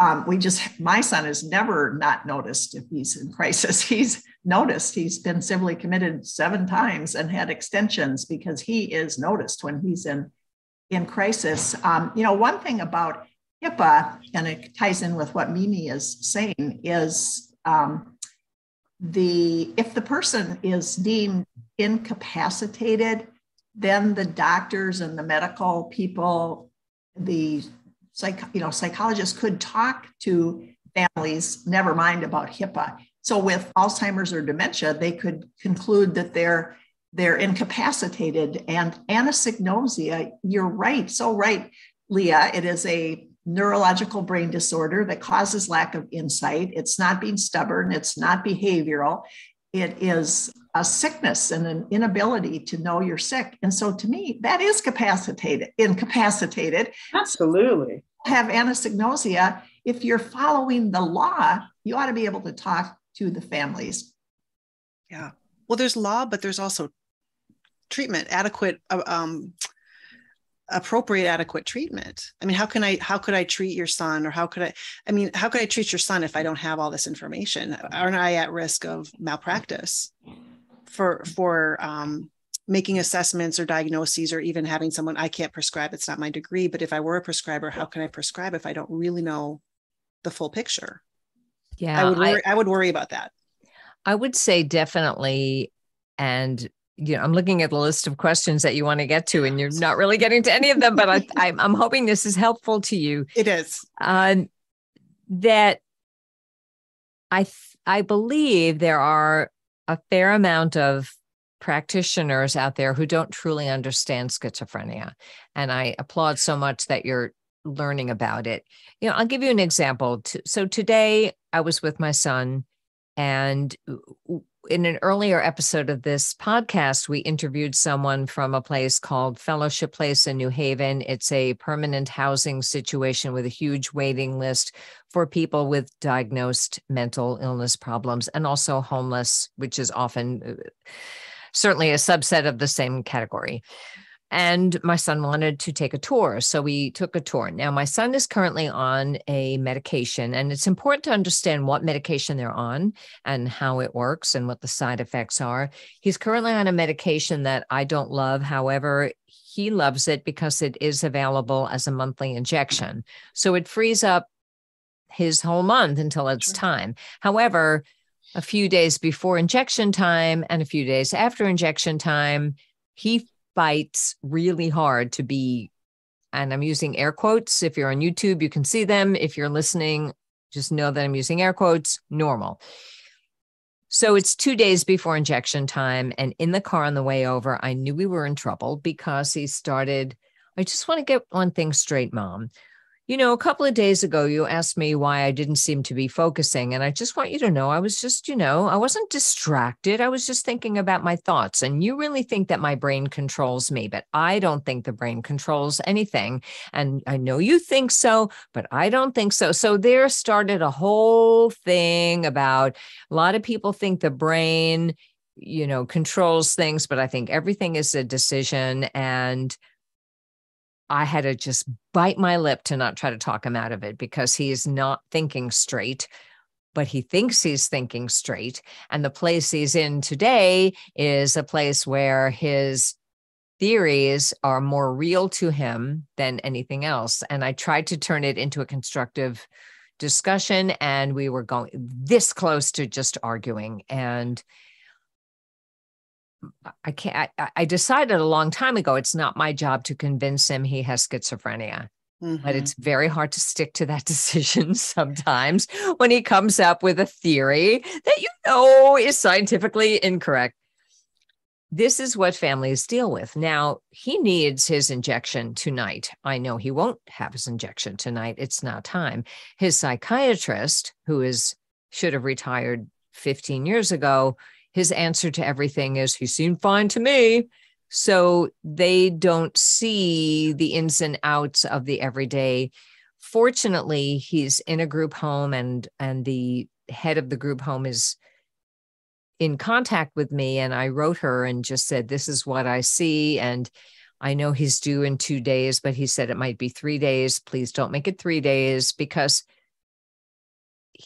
Um, we just, my son has never not noticed if he's in crisis. He's noticed. He's been civilly committed seven times and had extensions because he is noticed when he's in in crisis. Um, you know, one thing about HIPAA, and it ties in with what Mimi is saying, is um, the if the person is deemed incapacitated, then the doctors and the medical people, the psych, you know, psychologists could talk to families, never mind about HIPAA. So with Alzheimer's or dementia, they could conclude that they're they're incapacitated. And anosognosia, you're right, so right, Leah. It is a neurological brain disorder that causes lack of insight. It's not being stubborn, it's not behavioral. It is a sickness and an inability to know you're sick. And so to me, that is capacitated, incapacitated. Absolutely. Have anosognosia. If you're following the law, you ought to be able to talk to the families. Yeah. Well, there's law, but there's also treatment, adequate uh, um, appropriate adequate treatment i mean how can i how could i treat your son or how could i i mean how could i treat your son if i don't have all this information aren't i at risk of malpractice for for um, making assessments or diagnoses or even having someone i can't prescribe it's not my degree but if i were a prescriber how can i prescribe if i don't really know the full picture yeah i would worry, I, I would worry about that i would say definitely and you know, I'm looking at the list of questions that you want to get to, and you're not really getting to any of them. But I, I, am hoping this is helpful to you. It is. Um, that I, I believe there are a fair amount of practitioners out there who don't truly understand schizophrenia, and I applaud so much that you're learning about it. You know, I'll give you an example. So today I was with my son, and in an earlier episode of this podcast, we interviewed someone from a place called Fellowship Place in New Haven. It's a permanent housing situation with a huge waiting list for people with diagnosed mental illness problems and also homeless, which is often uh, certainly a subset of the same category and my son wanted to take a tour. So we took a tour. Now, my son is currently on a medication, and it's important to understand what medication they're on and how it works and what the side effects are. He's currently on a medication that I don't love. However, he loves it because it is available as a monthly injection. So it frees up his whole month until it's time. However, a few days before injection time and a few days after injection time, he fights really hard to be, and I'm using air quotes. If you're on YouTube, you can see them. If you're listening, just know that I'm using air quotes, normal. So it's two days before injection time. And in the car on the way over, I knew we were in trouble because he started. I just want to get one thing straight, mom. You know, a couple of days ago, you asked me why I didn't seem to be focusing. And I just want you to know I was just, you know, I wasn't distracted. I was just thinking about my thoughts. And you really think that my brain controls me, but I don't think the brain controls anything. And I know you think so, but I don't think so. So there started a whole thing about a lot of people think the brain, you know, controls things, but I think everything is a decision. And I had to just bite my lip to not try to talk him out of it because he's not thinking straight, but he thinks he's thinking straight. And the place he's in today is a place where his theories are more real to him than anything else. And I tried to turn it into a constructive discussion, and we were going this close to just arguing. And I can't. I, I, decided a long time ago it's not my job to convince him he has schizophrenia. Mm-hmm. But it's very hard to stick to that decision sometimes when he comes up with a theory that you know is scientifically incorrect. This is what families deal with. Now, he needs his injection tonight. I know he won't have his injection tonight. It's not time. His psychiatrist, who is should have retired 15 years ago, his answer to everything is he seemed fine to me. So they don't see the ins and outs of the everyday. Fortunately he's in a group home and and the head of the group home is in contact with me and i wrote her and just said this is what i see and i know he's due in two days but he said it might be three days. Please don't make it three days because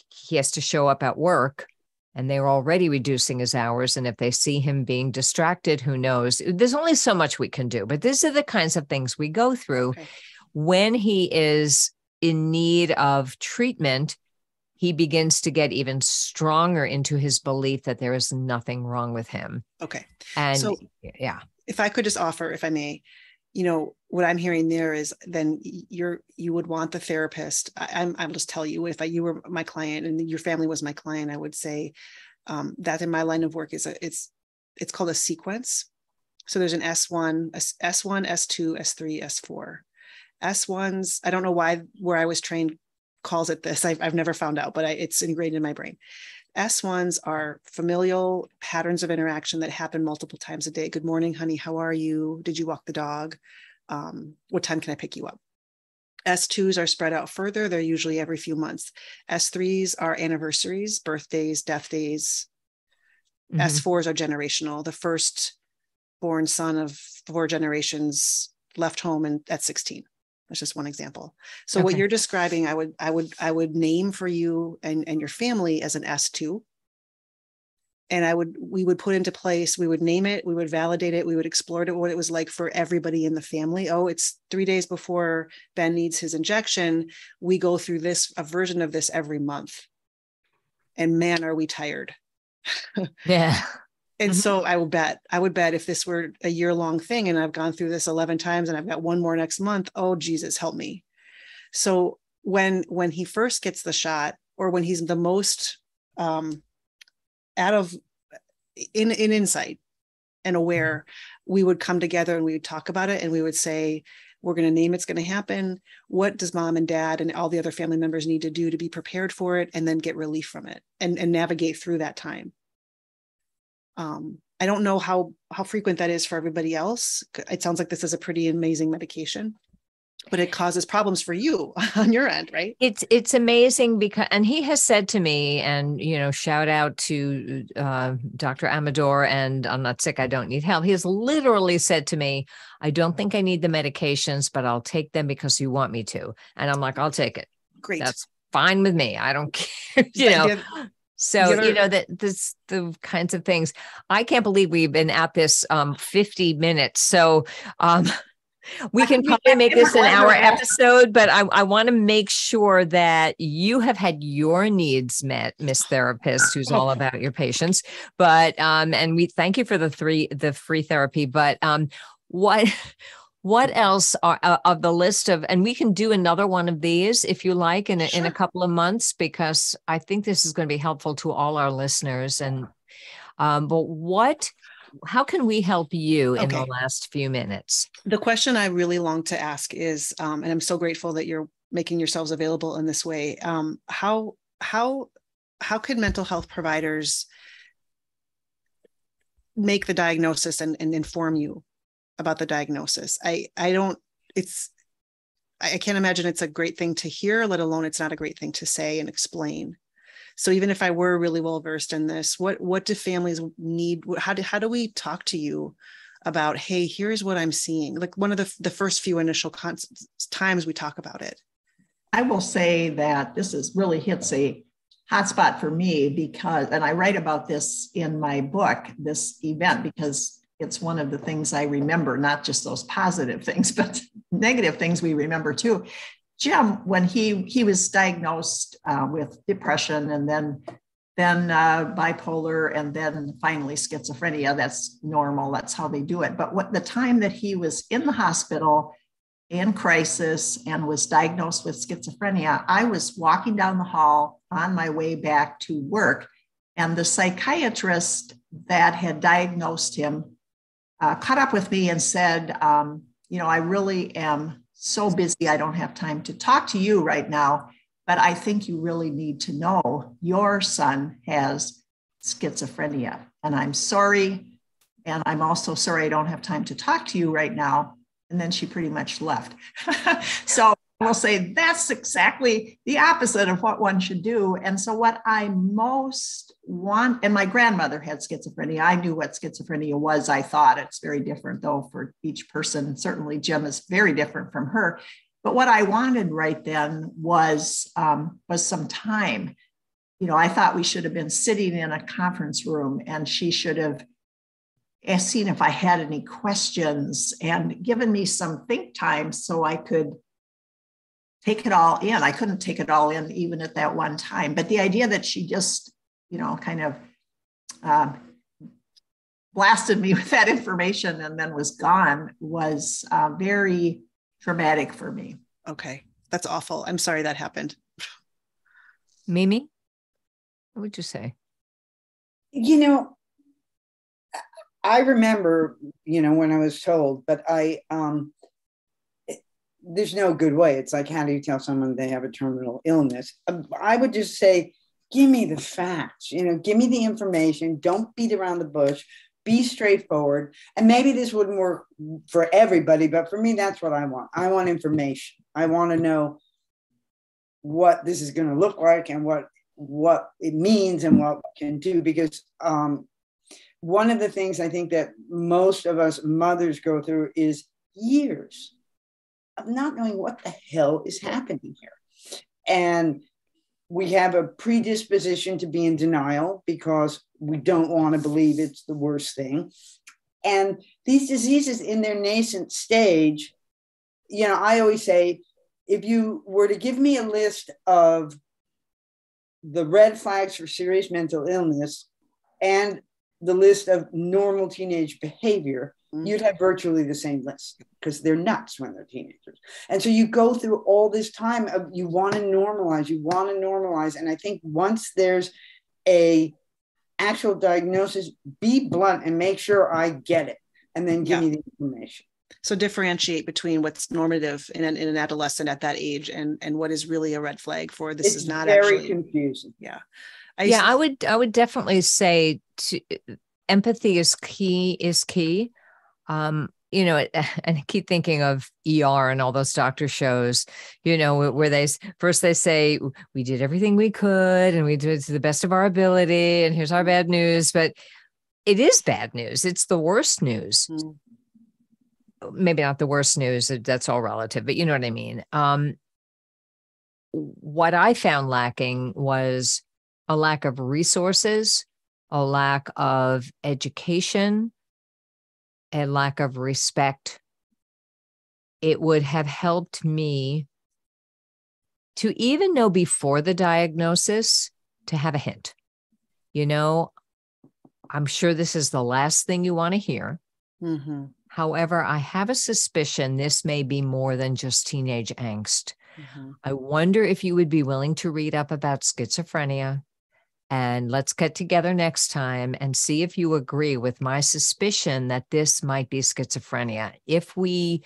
he has to show up at work and they're already reducing his hours. And if they see him being distracted, who knows? There's only so much we can do, but these are the kinds of things we go through okay. when he is in need of treatment. He begins to get even stronger into his belief that there is nothing wrong with him. Okay. And so, yeah. If I could just offer, if I may, you know what i'm hearing there is then you're you would want the therapist I, am i'll just tell you if I, you were my client and your family was my client i would say um, that in my line of work is a, it's it's called a sequence So there's an S1, S1, S2, S3, S4. S1s, I don't know why where I was trained calls it this. I've, I've never found out, but I, it's ingrained in my brain. S1s are familial patterns of interaction that happen multiple times a day. Good morning, honey. How are you? Did you walk the dog? Um, what time can I pick you up? S2s are spread out further. They're usually every few months. S3s are anniversaries, birthdays, death days. Mm-hmm. S4s are generational. The first born son of four generations left home and at 16 that's just one example. So okay. what you're describing i would i would i would name for you and, and your family as an s2 and i would we would put into place we would name it we would validate it we would explore it what it was like for everybody in the family. Oh it's three days before ben needs his injection. We go through this a version of this every month. And man are we tired. Yeah and mm-hmm. so I would bet, I would bet if this were a year long thing and I've gone through this 11 times and I've got one more next month, oh Jesus, help me. So when when he first gets the shot or when he's the most um out of in in insight and aware, we would come together and we would talk about it and we would say, we're going to name it's going to happen. What does mom and dad and all the other family members need to do to be prepared for it and then get relief from it and, and navigate through that time? Um, I don't know how how frequent that is for everybody else. It sounds like this is a pretty amazing medication, but it causes problems for you on your end, right? It's it's amazing because, and he has said to me, and you know, shout out to uh, Dr. Amador, and I'm not sick, I don't need help. He has literally said to me, I don't think I need the medications, but I'll take them because you want me to, and I'm like, I'll take it. Great. That's fine with me. I don't care. you know, so you know that this the kinds of things. I can't believe we've been at this um 50 minutes. So um we can probably make this an hour episode, but I, I want to make sure that you have had your needs met, Miss Therapist, who's all about your patients. But um, and we thank you for the three the free therapy. But um, what what else are uh, of the list of and we can do another one of these if you like in a, sure. in a couple of months because i think this is going to be helpful to all our listeners and um, but what how can we help you in the last few minutes? The question i really long to ask is um, and i'm so grateful that you're making yourselves available in this way um, how how how can mental health providers make the diagnosis and, and inform you about the diagnosis. I I don't it's I can't imagine it's a great thing to hear, let alone it's not a great thing to say and explain. So even if I were really well versed in this, what what do families need? How do how do we talk to you about? Hey, here's what I'm seeing. Like one of the the first few initial con- times we talk about it. I will say that this is really hits a hotspot for me because, and I write about this in my book, this event because it's one of the things I remember, not just those positive things, but negative things we remember too. Jim, when he he was diagnosed uh, with depression and then then uh, bipolar and then finally schizophrenia, that's normal. That's how they do it. But what the time that he was in the hospital in crisis and was diagnosed with schizophrenia, I was walking down the hall on my way back to work, and the psychiatrist that had diagnosed him uh, caught up with me and said, um, you know, I really am so busy, I don't have time to talk to you right now, but I think you really need to know your son has schizophrenia. And I'm sorry. And I'm also sorry I don't have time to talk to you right now. And then she pretty much left. so will say that's exactly the opposite of what one should do. And so, what I most want, and my grandmother had schizophrenia. I knew what schizophrenia was. I thought it's very different, though, for each person. Certainly, Jim is very different from her. But what I wanted right then was um, was some time. You know, I thought we should have been sitting in a conference room, and she should have seen if I had any questions and given me some think time so I could take it all in. I couldn't take it all in even at that one time. But the idea that she just, you know, kind of uh, blasted me with that information and then was gone was uh, very traumatic for me. Okay. That's awful. I'm sorry that happened. Mimi, what would you say? You know, I remember, you know, when I was told, but I, um, there's no good way. It's like, how do you tell someone they have a terminal illness? Um, I would just say, give me the facts, you know, give me the information. Don't beat around the bush. Be straightforward. And maybe this wouldn't work for everybody, but for me, that's what I want. I want information. I want to know what this is going to look like and what what it means and what we can do because um, one of the things I think that most of us mothers go through is years of not knowing what the hell is happening here. And we have a predisposition to be in denial because we don't want to believe it's the worst thing. And these diseases in their nascent stage, you know, I always say if you were to give me a list of the red flags for serious mental illness and the list of normal teenage behavior. Mm-hmm. you'd have virtually the same list because they're nuts when they're teenagers. And so you go through all this time of you want to normalize, you want to normalize. And I think once there's a actual diagnosis, be blunt and make sure I get it. And then give yeah. me the information. So differentiate between what's normative in an, in an adolescent at that age and, and what is really a red flag for this it's is not very actually confusing. Yeah. I yeah, I would I would definitely say to, empathy is key is key. Um, you know, and I keep thinking of ER and all those doctor shows, you know, where they first they say we did everything we could and we did it to the best of our ability, and here's our bad news. But it is bad news. It's the worst news. Mm. Maybe not the worst news. That's all relative, but you know what I mean. Um, what I found lacking was a lack of resources, a lack of education, a lack of respect. It would have helped me to even know before the diagnosis to have a hint. You know, I'm sure this is the last thing you want to hear. Mm-hmm. However, I have a suspicion this may be more than just teenage angst. Mm-hmm. I wonder if you would be willing to read up about schizophrenia, and let's get together next time and see if you agree with my suspicion that this might be schizophrenia. If we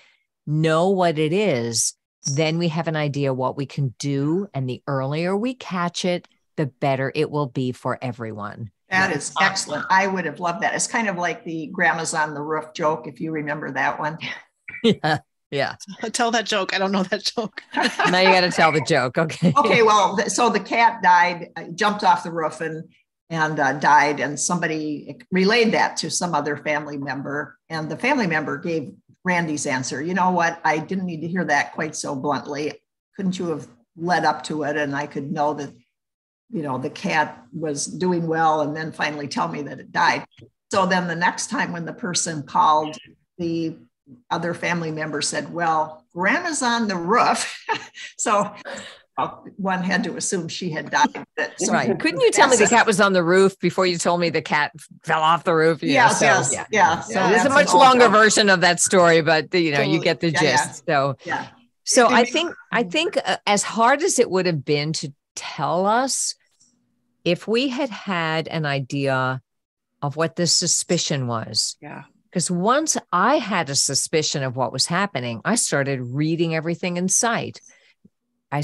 know what it is, then we have an idea what we can do. And the earlier we catch it, the better it will be for everyone. That is excellent. I would have loved that. It's kind of like the grandma's on the roof joke, if you remember that one. yeah. Yeah. Tell that joke. I don't know that joke. now you got to tell the joke. Okay. Okay. Well, so the cat died, uh, jumped off the roof and and uh, died, and somebody relayed that to some other family member, and the family member gave Randye's answer. You know what? I didn't need to hear that quite so bluntly. Couldn't you have led up to it, and I could know that, you know, the cat was doing well, and then finally tell me that it died. So then the next time when the person called the other family members said, Well, grandma's on the roof. so well, one had to assume she had died. right. Couldn't you tell me the cat was on the roof before you told me the cat fell off the roof? You yes, so, yes, yeah. yeah. So yeah, there's a much longer version of that story, but you know, totally. you get the gist. Yeah, so, yeah. So I think I think uh, as hard as it would have been to tell us, if we had had an idea of what the suspicion was, yeah, because once I had a suspicion of what was happening, I started reading everything in sight. I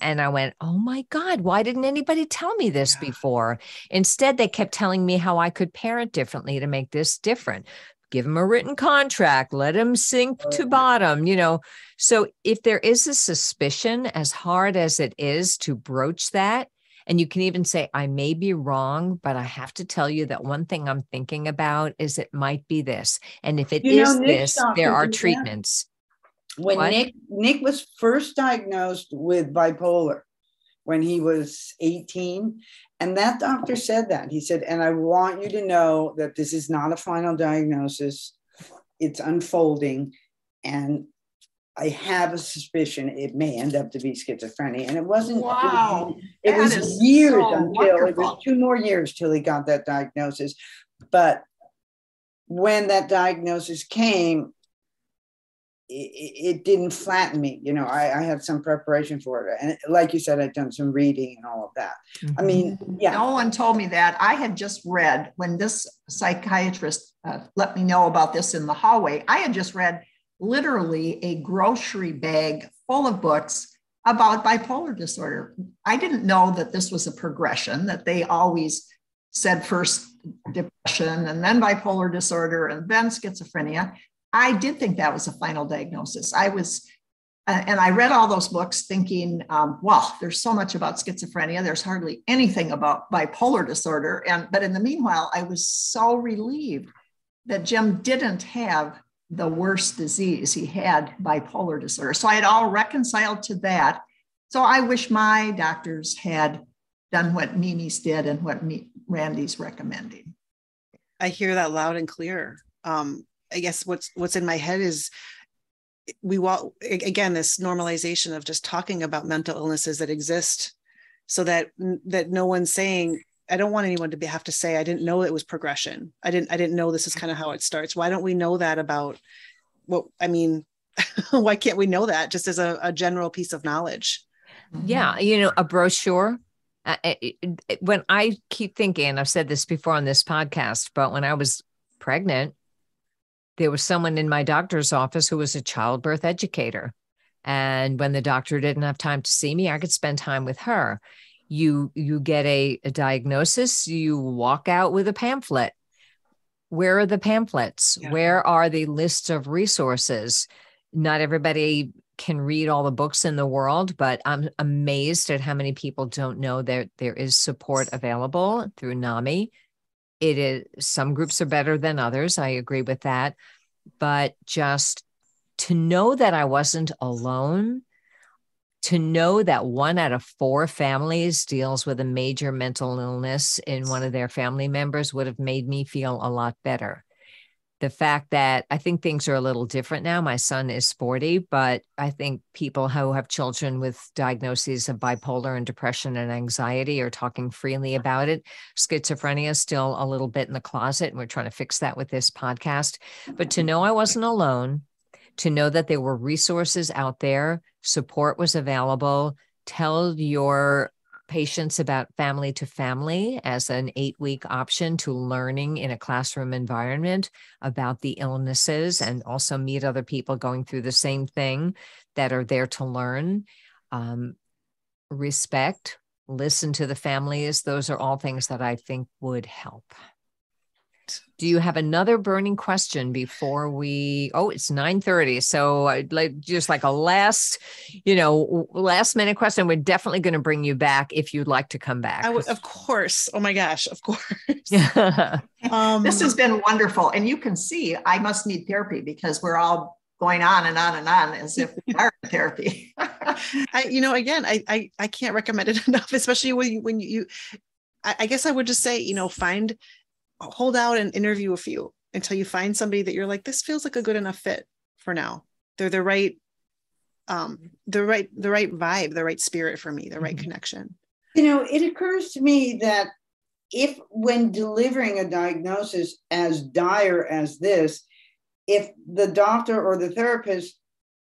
and I went, "Oh my god, why didn't anybody tell me this yeah. before?" Instead, they kept telling me how I could parent differently to make this different. Give him a written contract, let him sink oh, to bottom, you know. So if there is a suspicion as hard as it is to broach that, and you can even say, I may be wrong, but I have to tell you that one thing I'm thinking about is it might be this. And if it you is know, this, there are treatments. When what? Nick Nick was first diagnosed with bipolar when he was 18, and that doctor said that. He said, and I want you to know that this is not a final diagnosis. It's unfolding. And I have a suspicion it may end up to be schizophrenia. And it wasn't, wow. it was, it was years so until wonderful. it was two more years till he got that diagnosis. But when that diagnosis came, it, it, didn't flatten me. You know, I, I, had some preparation for it. And like you said, I'd done some reading and all of that. Mm-hmm. I mean, yeah. No one told me that. I had just read when this psychiatrist uh, let me know about this in the hallway. I had just read literally a grocery bag full of books about bipolar disorder. I didn't know that this was a progression, that they always said first depression and then bipolar disorder and then schizophrenia. I did think that was a final diagnosis. I was, and I read all those books thinking, um, well, there's so much about schizophrenia. There's hardly anything about bipolar disorder. And but in the meanwhile, I was so relieved that Jim didn't have the worst disease. He had bipolar disorder. So I had all reconciled to that. So I wish my doctors had done what Mimi's did and what Randye's recommending. I hear that loud and clear. Um, I guess what's what's in my head is we want again this normalization of just talking about mental illnesses that exist so that that no one's saying I don't want anyone to be, have to say I didn't know it was progression. I didn't I didn't know this is kind of how it starts. Why don't we know that about what I mean why can't we know that just as a, a general piece of knowledge? Yeah, you know, a brochure uh, it, it, when I keep thinking, I've said this before on this podcast, but when I was pregnant, there was someone in my doctor's office who was a childbirth educator. And when the doctor didn't have time to see me, I could spend time with her. You you get a, a diagnosis, you walk out with a pamphlet. Where are the pamphlets? Yeah. Where are the lists of resources? Not everybody can read all the books in the world, but I'm amazed at how many people don't know that there is support available through NAMI it is some groups are better than others. I agree with that. But just to know that I wasn't alone, to know that one out of four families deals with a major mental illness in one of their family members would have made me feel a lot better the fact that I think things are a little different now. My son is 40, but I think people who have children with diagnoses of bipolar and depression and anxiety are talking freely about it. Schizophrenia is still a little bit in the closet, and we're trying to fix that with this podcast. But to mm-hmm. know I wasn't alone, to know that there were resources out there, support was available, tell your patients about family to family as an eight week option to learning in a classroom environment about the illnesses and also meet other people going through the same thing that are there to learn. Um, respect, listen to the families. Those are all things that I think would help. Do you have another burning question before we? Oh, it's nine thirty. So, like, just like a last, you know, last minute question. We're definitely going to bring you back if you'd like to come back. of course. Oh my gosh, of course. um, this has been wonderful, and you can see I must need therapy because we're all going on and on and on as if we are in therapy. I, you know, again, I, I I can't recommend it enough, especially when you, when you I, I guess I would just say, you know, find hold out and interview a few until you find somebody that you're like, this feels like a good enough fit for now. They're the right, um, the right, the right vibe, the right spirit for me, the right mm-hmm. connection. You know, it occurs to me that if when delivering a diagnosis as dire as this, if the doctor or the therapist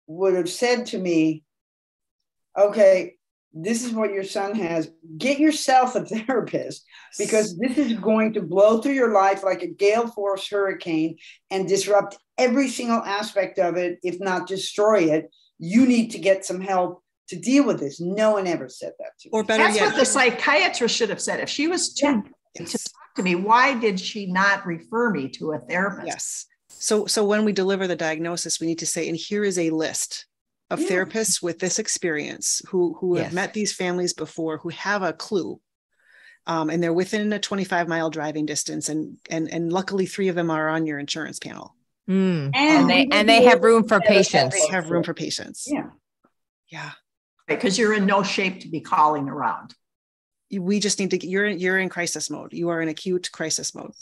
would have said to me, okay, this is what your son has. Get yourself a therapist because this is going to blow through your life like a gale force hurricane and disrupt every single aspect of it, if not destroy it. You need to get some help to deal with this. No one ever said that to me. Or better That's yet, what the psychiatrist should have said. If she was too yeah. to talk to me, why did she not refer me to a therapist? Yes. So so when we deliver the diagnosis, we need to say, and here is a list of yeah. therapists with this experience who who yes. have met these families before who have a clue um, and they're within a 25 mile driving distance and and and luckily three of them are on your insurance panel. Mm. and, and, they and they have room for patients. they have room for patients. Yeah. Yeah. Because you're in no shape to be calling around. We just need to you're you're in crisis mode. You are in acute crisis mode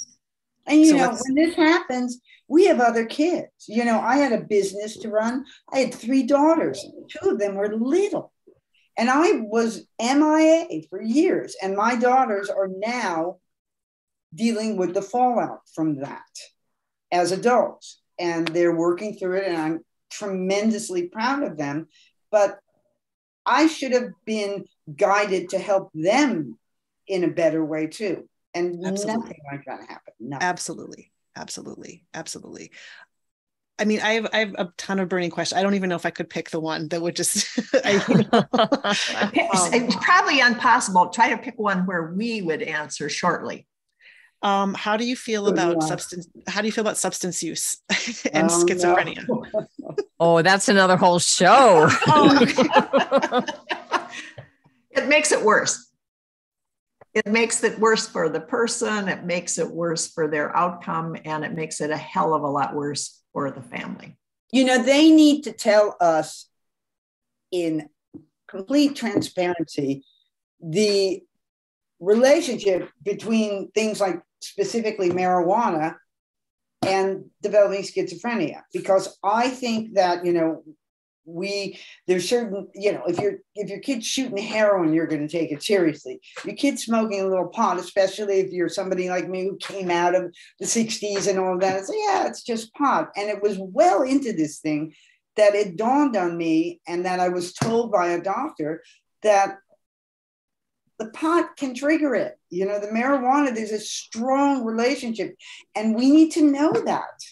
and you so know, when this happens, we have other kids. You know, I had a business to run. I had three daughters. Two of them were little. And I was MIA for years. And my daughters are now dealing with the fallout from that as adults. And they're working through it. And I'm tremendously proud of them. But I should have been guided to help them in a better way too. And Absolutely. nothing like that happened. Nothing. Absolutely. Absolutely. Absolutely. I mean, I have I have a ton of burning questions. I don't even know if I could pick the one that would just. I, you know. um, it's probably impossible. Try to pick one where we would answer shortly. Um, how do you feel about substance? How do you feel about substance use and oh, schizophrenia? No. oh, that's another whole show. oh, it makes it worse. It makes it worse for the person. It makes it worse for their outcome, and it makes it a hell of a lot worse for the family. You know, they need to tell us in complete transparency the relationship between things like specifically marijuana and developing schizophrenia because i think that you know we there's certain you know if you're if your kid's shooting heroin you're going to take it seriously. Your kid's smoking a little pot especially if you're somebody like me who came out of the 60s and all that yeah it's just pot. And it was well into this thing that it dawned on me and that i was told by a doctor that the pot can trigger it. You know the marijuana there's a strong relationship and we need to know that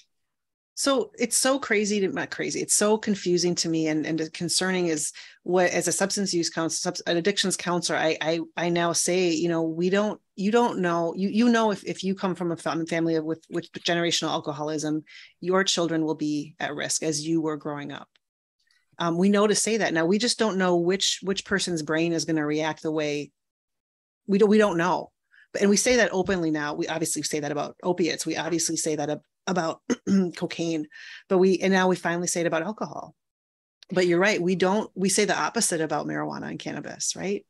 so it's so crazy to not crazy it's so confusing to me and and concerning is what as a substance use counselor an addictions counselor I, I i now say you know we don't you don't know you you know if, if you come from a family with with generational alcoholism your children will be at risk as you were growing up. Um, we know to say that. Now we just don't know which which person's brain is going to react the way we don't we don't know. And we say that openly now we obviously say that about opiates we obviously say that about cocaine but we and now we finally say it about alcohol. But you're right we don't we say the opposite about marijuana and cannabis right?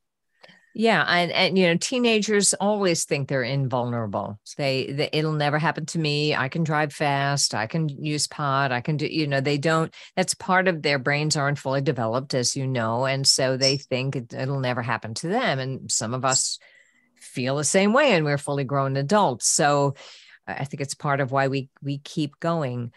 Yeah and and you know teenagers always think they're invulnerable. They, they it'll never happen to me. I can drive fast. I can use pot. I can do you know they don't that's part of their brains aren't fully developed as you know and so they think it, it'll never happen to them. And some of us feel the same way and we're fully grown adults. So I think it's part of why we we keep going.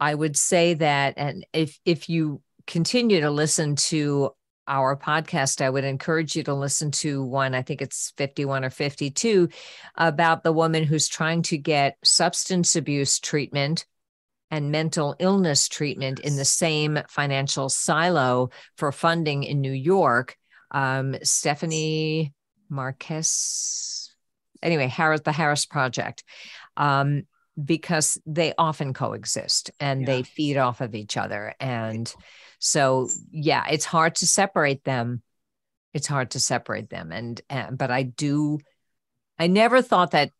I would say that, and if if you continue to listen to our podcast, I would encourage you to listen to one. I think it's 51 or 52 about the woman who's trying to get substance abuse treatment and mental illness treatment in the same financial silo for funding in New York. Um, Stephanie Marcus, anyway, Harris, the Harris Project um, because they often coexist and yeah. they feed off of each other. And so, yeah, it's hard to separate them. It's hard to separate them. And, and but I do, I never thought that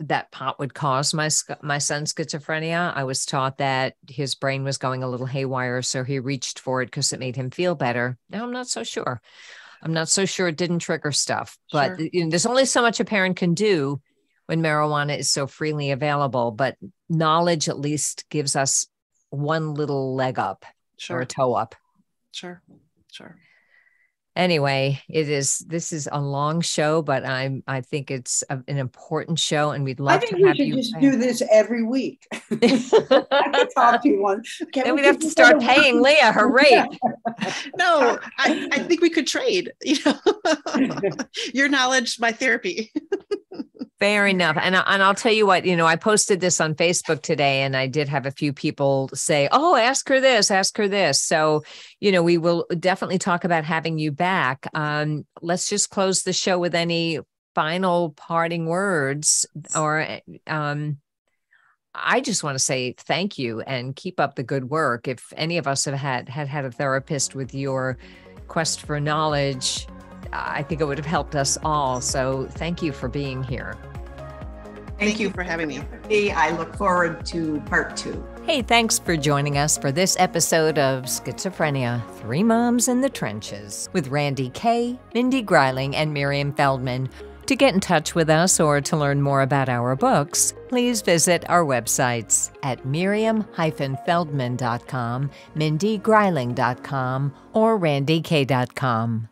that pot would cause my my son's schizophrenia. I was taught that his brain was going a little haywire, so he reached for it because it made him feel better. Now I'm not so sure. I'm not so sure it didn't trigger stuff, but sure. you know, there's only so much a parent can do when marijuana is so freely available, but knowledge at least gives us one little leg up sure. or a toe up. Sure. Sure. Anyway, it is this is a long show, but I'm I think it's a, an important show, and we'd love I to have you. just back. do this every week. I could talk to you one. Can then we we'd have to start paying Leah her rate. no, I, I think we could trade. You know, your knowledge, my therapy. Fair enough. And, and I'll tell you what, you know, I posted this on Facebook today and I did have a few people say, oh, ask her this, ask her this. So, you know, we will definitely talk about having you back. Um, let's just close the show with any final parting words or um, I just want to say thank you and keep up the good work. If any of us have had had had a therapist with your quest for knowledge, I think it would have helped us all. So thank you for being here. Thank, Thank you for having me. I look forward to part two. Hey, thanks for joining us for this episode of Schizophrenia Three Moms in the Trenches with Randye Kaye, Mindy Greiling, and Miriam Feldman. To get in touch with us or to learn more about our books, please visit our websites at miriam-feldman.com, mindygreiling.com, or randyekaye.com.